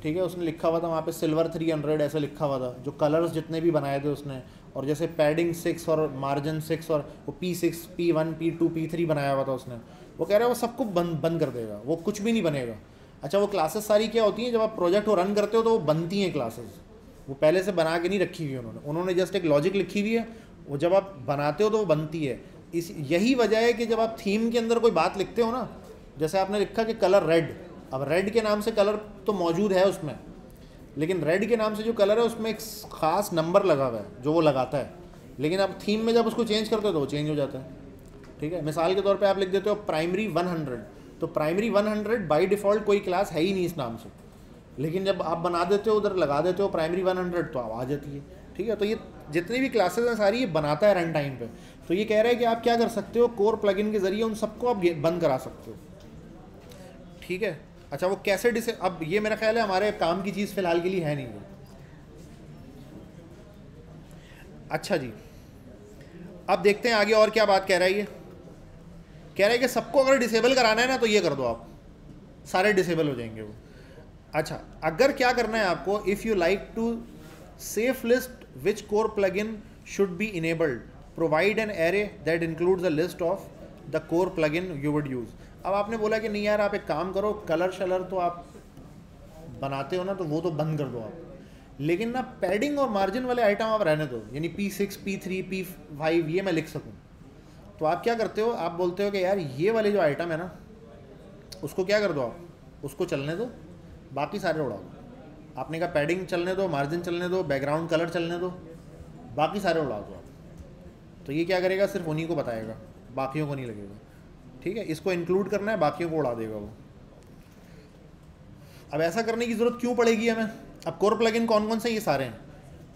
ठीक है, उसने लिखा हुआ था, वहाँ पे सिल्वर 300 ऐसे लिखा हुआ था, जो कलर्स जितने भी बनाए थे उसने, और जैसे पैडिंग सिक्स और मार्जिन सिक्स और वो P six P one P two P three बनाया हुआ था उसने, वो कह रहा है, वो सबको बंद बंद कर देगा, वो कुछ भी नहीं बनेगा। अच्छा वो क्लासेस सारी क्या होती हैं, जब आप प्रोजेक्ट को रन करते हो तो वो बनती हैं क्लासेस वो पहले से बना के नहीं रखी हुई उन्होंने। उन्होंने जस्ट एक लॉजिक लिखी हुई है। वो जब आप बनाते हो तो वो बनती है। इस, यही वजह है कि जब आप थीम के अंदर कोई बात लिखते हो ना, जैसे आपने लिखा कि कलर रेड अब रेड के नाम से कलर तो मौजूद है उसमें, लेकिन रेड के नाम से जो कलर है उसमें एक ख़ास नंबर लगा हुआ है, जो वो लगाता है। लेकिन आप थीम में जब उसको चेंज करते हो तो वो चेंज हो जाता है। ठीक है? मिसाल के तौर पे आप लिख देते हो प्राइमरी 100 तो प्राइमरी 100 बाय डिफ़ॉल्ट कोई क्लास है ही नहीं इस नाम से। लेकिन जब आप बना देते हो, उधर लगा देते हो प्राइमरी 100 तो आ जाती है। ठीक है? तो ये जितनी भी क्लासेस हैं, सारी ये बनाता है रन टाइम पे। तो ये कह रहा है कि आप क्या कर सकते हो? कोर प्लगइन के ज़रिए उन सबको आप बंद करा सकते हो। ठीक है? अच्छा वो कैसे डिसे अब ये मेरा ख्याल है, हमारे काम की चीज़ फ़िलहाल के लिए है नहीं। वो अच्छा जी। अब देखते हैं आगे और क्या बात कह रहा है ये। कह रहे हैं कि सबको अगर डिसेबल कराना है ना तो ये कर दो आप। सारे डिसेबल हो जाएँगे वो। अच्छा अगर क्या करना है आपको if you like to safe list which core plugin should be enabled provide an array that includes the list of the core plugin you would use अब आपने बोला कि नहीं यार, आप एक काम करो कलर शलर तो आप बनाते हो ना तो वो तो बंद कर दो आप। लेकिन ना पैडिंग और मार्जिन वाले आइटम आप रहने दो, यानी P six P three P five ये मैं लिख सकूँ। तो आप क्या करते हो, आप बोलते हो कि यार, ये वाले जो आइटम है ना, उसको क्या कर दो आप? उसको चलने दो। बाकी सारे उड़ा दो आपने कहा पैडिंग चलने दो मार्जिन चलने दो बैकग्राउंड कलर चलने दो बाकी सारे उड़ा दो आप। तो ये क्या करेगा, सिर्फ़ उन्हीं को बताएगा, बाकियों को नहीं लगेगा। ठीक है, इसको इंक्लूड करना है, बाकियों को उड़ा देगा वो। अब ऐसा करने की ज़रूरत क्यों पड़ेगी हमें? अब कोर प्लगइन कौन कौन से, ये सारे हैं।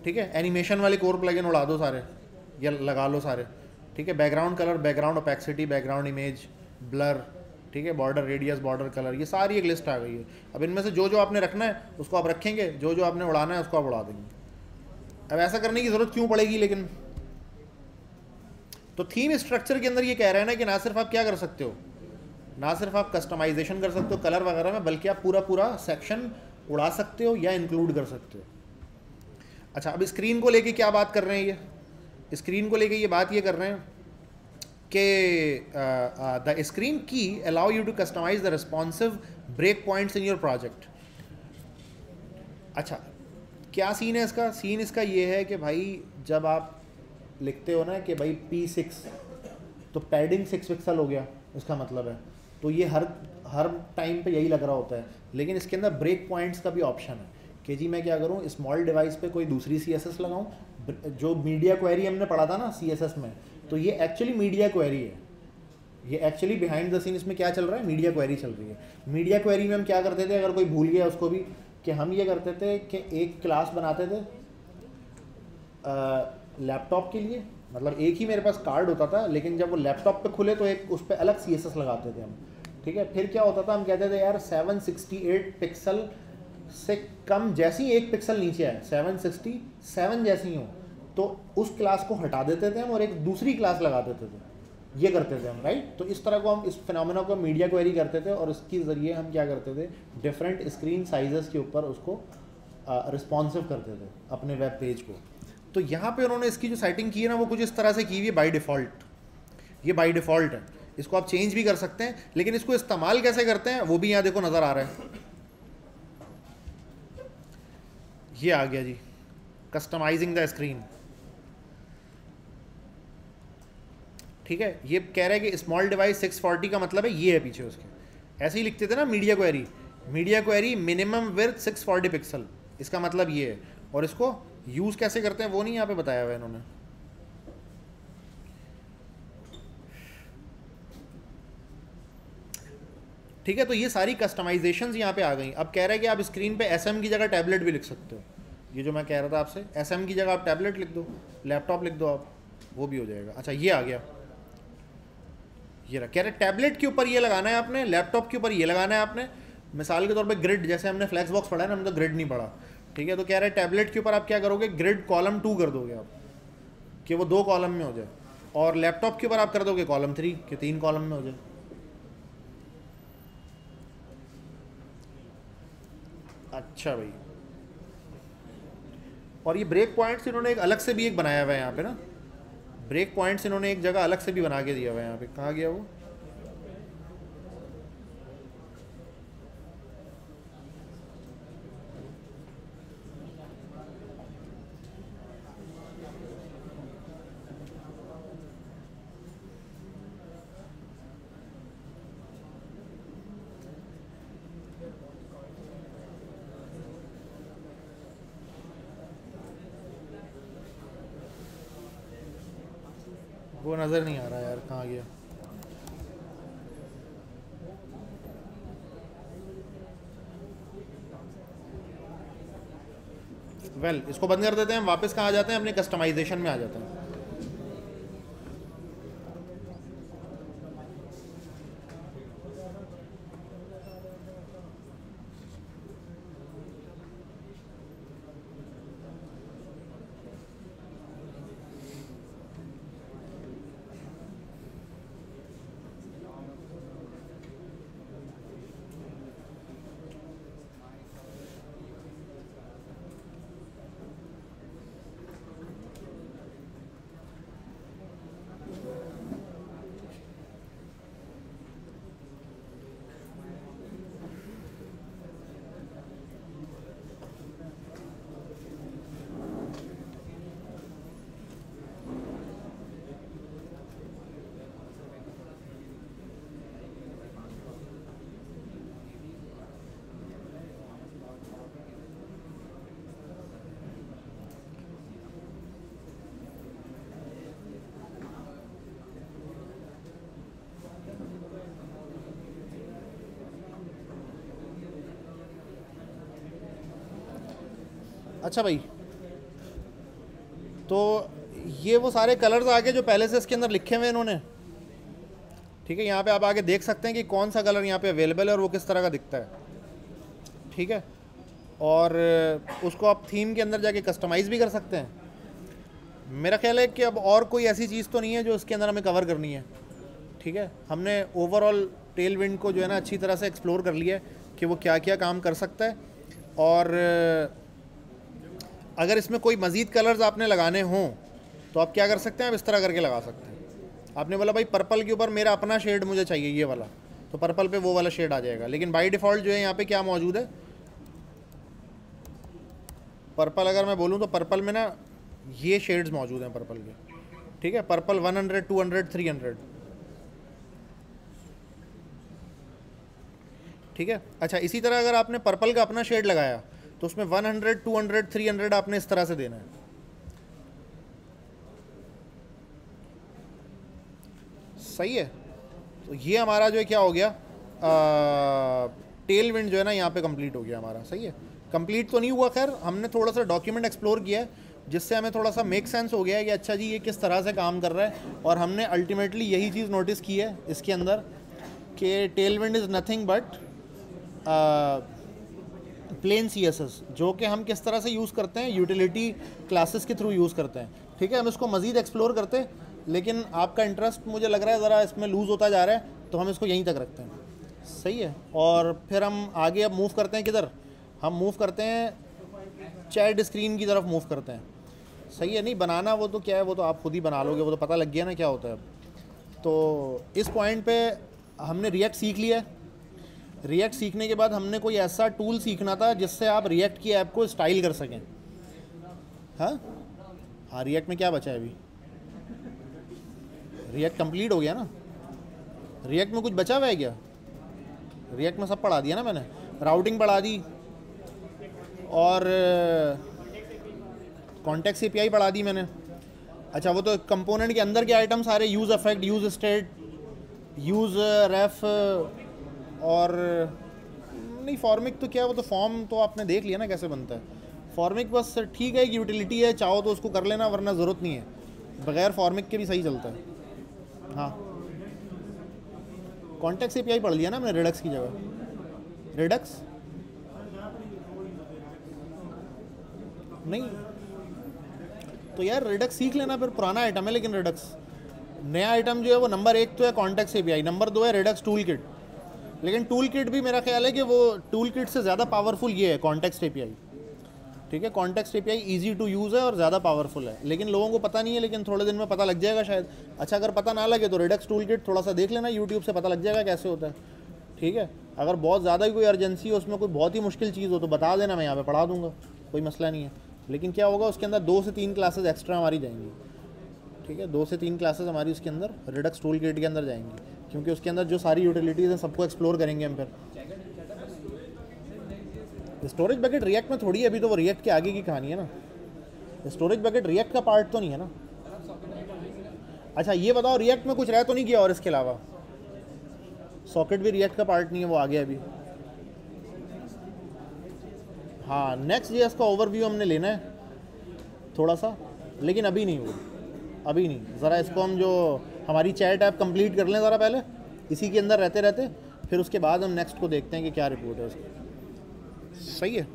ठीक है एनिमेशन वाले कोर प्लगइन उड़ा दो सारे, या लगा लो सारे। ठीक है background colour background opacity background image blur ठीक है? बॉर्डर रेडियस बॉर्डर कलर ये सारी एक लिस्ट आ गई है। अब इनमें से जो जो आपने रखना है, उसको आप रखेंगे जो जो आपने उड़ाना है, उसको आप उड़ा देंगे। अब ऐसा करने की ज़रूरत क्यों पड़ेगी लेकिन? तो थीम स्ट्रक्चर के अंदर ये कह रहे हैं ना कि ना सिर्फ़ आप क्या कर सकते हो? ना सिर्फ़ आप कस्टमाइजेशन कर सकते हो कलर वगैरह में, बल्कि आप पूरा पूरा सेक्शन उड़ा सकते हो या इंक्लूड कर सकते हो। अच्छा अब स्क्रीन को लेके क्या बात कर रहे हैं ये? स्क्रीन को लेके ये बात ये कर रहे हैं कि the screen key allow you to customise the responsive break points in your project अच्छा क्या सीन है इसका? सीन इसका ये है कि भाई, जब आप लिखते हो ना कि भाई पी सिक्स तो पैडिंग सिक्स पिक्सल हो गया, इसका मतलब है। तो ये हर हर टाइम पे यही लग रहा होता है। लेकिन इसके अंदर ब्रेक पॉइंट्स का भी ऑप्शन है कि जी मैं क्या करूँ स्मॉल डिवाइस पे कोई दूसरी सी एस एस लगाऊँ। जो मीडिया क्वेरी हमने पढ़ा था ना सी एस एस में तो ये एक्चुअली मीडिया क्वेरी है। ये एक्चुअली बिहाइंड द सीन इसमें क्या चल रहा है? मीडिया क्वेरी चल रही है। मीडिया क्वेरी में हम क्या करते थे? अगर कोई भूल गया उसको भी, कि हम ये करते थे कि एक क्लास बनाते थे लैपटॉप के लिए। मतलब एक ही मेरे पास कार्ड होता था, लेकिन जब वो लैपटॉप पे खुले तो एक उस पर अलग सीएसएस लगाते थे हम। ठीक है? फिर क्या होता था? हम कहते थे, यार 768 पिक्सल से कम जैसी एक पिक्सल नीचे है सेवन सिक्सटी सेवन जैसी हो। तो उस क्लास को हटा देते थे हम और एक दूसरी क्लास लगा देते थे। ये करते थे हम राइट तो इस तरह को हम इस फिनोमिना को मीडिया क्वेरी करते थे और उसके ज़रिए हम क्या करते थे? डिफरेंट स्क्रीन साइजेस के ऊपर उसको रिस्पॉन्सिव uh, करते थे अपने वेब पेज को। तो यहाँ पे उन्होंने इसकी जो सेटिंग की है ना वो कुछ इस तरह से की हुई है बाई डिफ़ॉल्ट ये बाई डिफ़ॉल्ट है। इसको आप चेंज भी कर सकते हैं लेकिन इसको इस्तेमाल कैसे करते हैं वो भी यहाँ देखो नज़र आ रहा है। ये आ गया जी। कस्टमाइजिंग द स्क्रीन ठीक है? ये कह रहा है कि स्मॉल डिवाइस 640 का मतलब है ये है पीछे उसके। ऐसे ही लिखते थे ना media query media query minimum width 640 pixel इसका मतलब ये है। और इसको यूज़ कैसे करते हैं वो नहीं यहाँ पे बताया हुआ है इन्होंने। ठीक है तो ये सारी कस्टमाइजेशन यहाँ पे आ गई। अब कह रहे हैं कि आप स्क्रीन पे एस की जगह टैबलेट भी लिख सकते हो। ये जो मैं कह रहा था आपसे एसएम की जगह आप टैबलेट लिख दो लैपटॉप लिख दो आप, वो भी हो जाएगा। अच्छा ये आ गया। ये रहा। कह रहे टैबलेट के ऊपर ये लगाना है आपने लैपटॉप के ऊपर ये लगाना है आपने। मिसाल के तौर पे ग्रिड जैसे हमने फ्लैक्स बॉक्स पढ़ा है ना, हमने तो ग्रिड नहीं पढ़ा। ठीक है तो कह रहे टैबलेट के ऊपर आप क्या करोगे? ग्रिड कॉलम टू कर दोगे आप, कि वो दो कॉलम में हो जाए। और लैपटॉप के ऊपर आप कर दोगे कॉलम थ्री कि तीन कॉलम में हो जाए। अच्छा भाई। और ये ब्रेक पॉइंट्स इन्होंने एक अलग से भी एक बनाया हुआ है यहाँ पे ना। ब्रेक पॉइंट्स इन्होंने एक जगह अलग से भी बना के दिया हुआ है यहाँ पे। कहा गया वो? नज़र नहीं आ रहा यार कहाँ गया। वेल well, इसको बंद कर देते हैं वापस कहाँ आ जाते हैं अपने कस्टमाइजेशन में आ जाते हैं। अच्छा भाई। तो ये वो सारे कलर्स आगे जो पहले से इसके अंदर लिखे हुए इन्होंने, ठीक है, यहाँ पे आप आगे देख सकते हैं कि कौन सा कलर यहाँ पे अवेलेबल है और वो किस तरह का दिखता है। ठीक है? और उसको आप थीम के अंदर जाके कस्टमाइज़ भी कर सकते हैं। मेरा ख्याल है कि अब और कोई ऐसी चीज़ तो नहीं है जो इसके अंदर हमें कवर करनी है। ठीक है? हमने ओवरऑल टेल विंड को जो है ना अच्छी तरह से एक्सप्लोर कर लिया है कि वो क्या क्या काम कर सकता है। और अगर इसमें कोई मज़ीद कलर्स आपने लगाने हों तो आप क्या कर सकते हैं? आप इस तरह करके लगा सकते हैं। आपने बोला, भाई, पर्पल के ऊपर मेरा अपना शेड मुझे चाहिए, ये वाला। तो पर्पल पे वो वाला शेड आ जाएगा। लेकिन बाई डिफ़ॉल्ट जो है, यहाँ पे क्या मौजूद है? पर्पल अगर मैं बोलूँ तो पर्पल में ना ये शेड्स मौजूद हैं पर्पल के। ठीक है? पर्पल 100 200 300 ठीक है? अच्छा इसी तरह अगर आपने पर्पल का अपना शेड लगाया तो उसमें 100, 200, 300 आपने इस तरह से देना है। सही है। तो ये हमारा जो है क्या हो गया? टेल विंड जो है ना यहाँ पे कंप्लीट हो गया हमारा। सही है। कंप्लीट तो नहीं हुआ खैर हमने थोड़ा सा डॉक्यूमेंट एक्सप्लोर किया है जिससे हमें थोड़ा सा मेक सेंस हो गया है कि अच्छा जी ये किस तरह से काम कर रहा है। और हमने अल्टीमेटली यही चीज़ नोटिस की है इसके अंदर कि Tailwind is nothing but plain C जो कि हम किस तरह से यूज़ करते हैं यूटिलिटी क्लासेस के थ्रू यूज़ करते हैं। ठीक है, हम इसको मज़ीद एक्सप्लोर करते हैं, लेकिन आपका इंटरेस्ट मुझे लग रहा है ज़रा इसमें लूज़ होता जा रहा है तो हम इसको यहीं तक रखते हैं। सही है? और फिर हम आगे अब मूव करते हैं किधर? हम मूव करते हैं चैट स्क्रीन की तरफ़ मूव करते हैं। सही है? नहीं, बनाना वो तो क्या है, वो तो आप खुद ही बना लोगे, वो तो पता लग गया ना क्या होता है। तो इस पॉइंट पे हमने रिएक्ट सीख लिया है। रिएक्ट सीखने के बाद हमने कोई ऐसा टूल सीखना था जिससे आप रिएक्ट की ऐप को स्टाइल कर सकें? हाँ? हाँ रिएक्ट में क्या बचा है अभी? रिएक्ट कंप्लीट हो गया ना? रिएक्ट में कुछ बचा हुआ है क्या? रिएक्ट में सब पढ़ा दिया ना मैंने। राउटिंग पढ़ा दी। और कॉन्टेक्ट सी पढ़ा दी मैंने। अच्छा वो तो कंपोनेंट के अंदर के आइटम सारे use effect use state use ref और, नहीं फॉर्मिक तो क्या है, वो तो फॉर्म तो आपने देख लिया ना कैसे बनता है। फॉर्मिक बस ठीक है, एक यूटिलिटी है, चाहो तो उसको कर लेना, वरना ज़रूरत नहीं है। बगैर फॉर्मिक के भी सही चलता है। हाँ। कॉन्टेक्ट ए पढ़ लिया ना मैंने रिडक्स की जगह। रिडक्स नहीं। तो यार रिडक्स सीख लेना फिर, पुराना आइटम है लेकिन रिडक्स नया आइटम जो है, वो नंबर एक तो है कॉन्टेक्ट ए नंबर दो है रिडक्स टूल किट लेकिन टूल किट भी मेरा ख्याल है कि वो टूल किट से ज़्यादा पावरफुल ये है कॉन्टेक्स्ट एपीआई ठीक है context A P easy to use है और ज़्यादा पावरफुल है। लेकिन लोगों को पता नहीं है, लेकिन थोड़े दिन में पता लग जाएगा शायद। अच्छा अगर पता ना लगे तो रिडक्स टूल किट थोड़ा सा देख लेना यूट्यूब से, पता लग जाएगा कैसे होता है। ठीक है, अगर बहुत ज़्यादा ही कोई अर्जेंसी हो, उसमें कोई बहुत ही मुश्किल चीज़ हो तो बता देना, मैं यहाँ पर पढ़ा दूँगा, कोई मसला नहीं है। लेकिन क्या होगा, उसके अंदर दो से तीन क्लासेज एक्स्ट्रा हमारी जाएँगी। ठीक है? दो से तीन क्लासेज हमारी उसके अंदर रिडक्स टूल किट के अंदर जाएँगी। क्योंकि उसके अंदर जो सारी यूटिलिटीज़ हैं, सबको एक्सप्लोर करेंगे हम फिर। स्टोरेज बकेट रिएक्ट में थोड़ी है, अभी तो वो रिएक्ट के आगे की कहानी है ना। स्टोरेज बकेट रिएक्ट का पार्ट तो नहीं है ना? अच्छा ये बताओ रिएक्ट में कुछ रह तो नहीं किया और इसके अलावा? सॉकेट भी रिएक्ट का पार्ट नहीं है, वो आ गया अभी। हाँ नेक्स्ट जे का ओवरव्यू हमने लेना है, थोड़ा सा, लेकिन अभी नहीं वो अभी नहीं। ज़रा इसको हम जो हमारी चैट ऐप कंप्लीट कर लें ज़रा पहले। इसी के अंदर रहते रहते फिर उसके बाद हम नेक्स्ट को देखते हैं कि क्या रिपोर्ट है उसकी। सही है?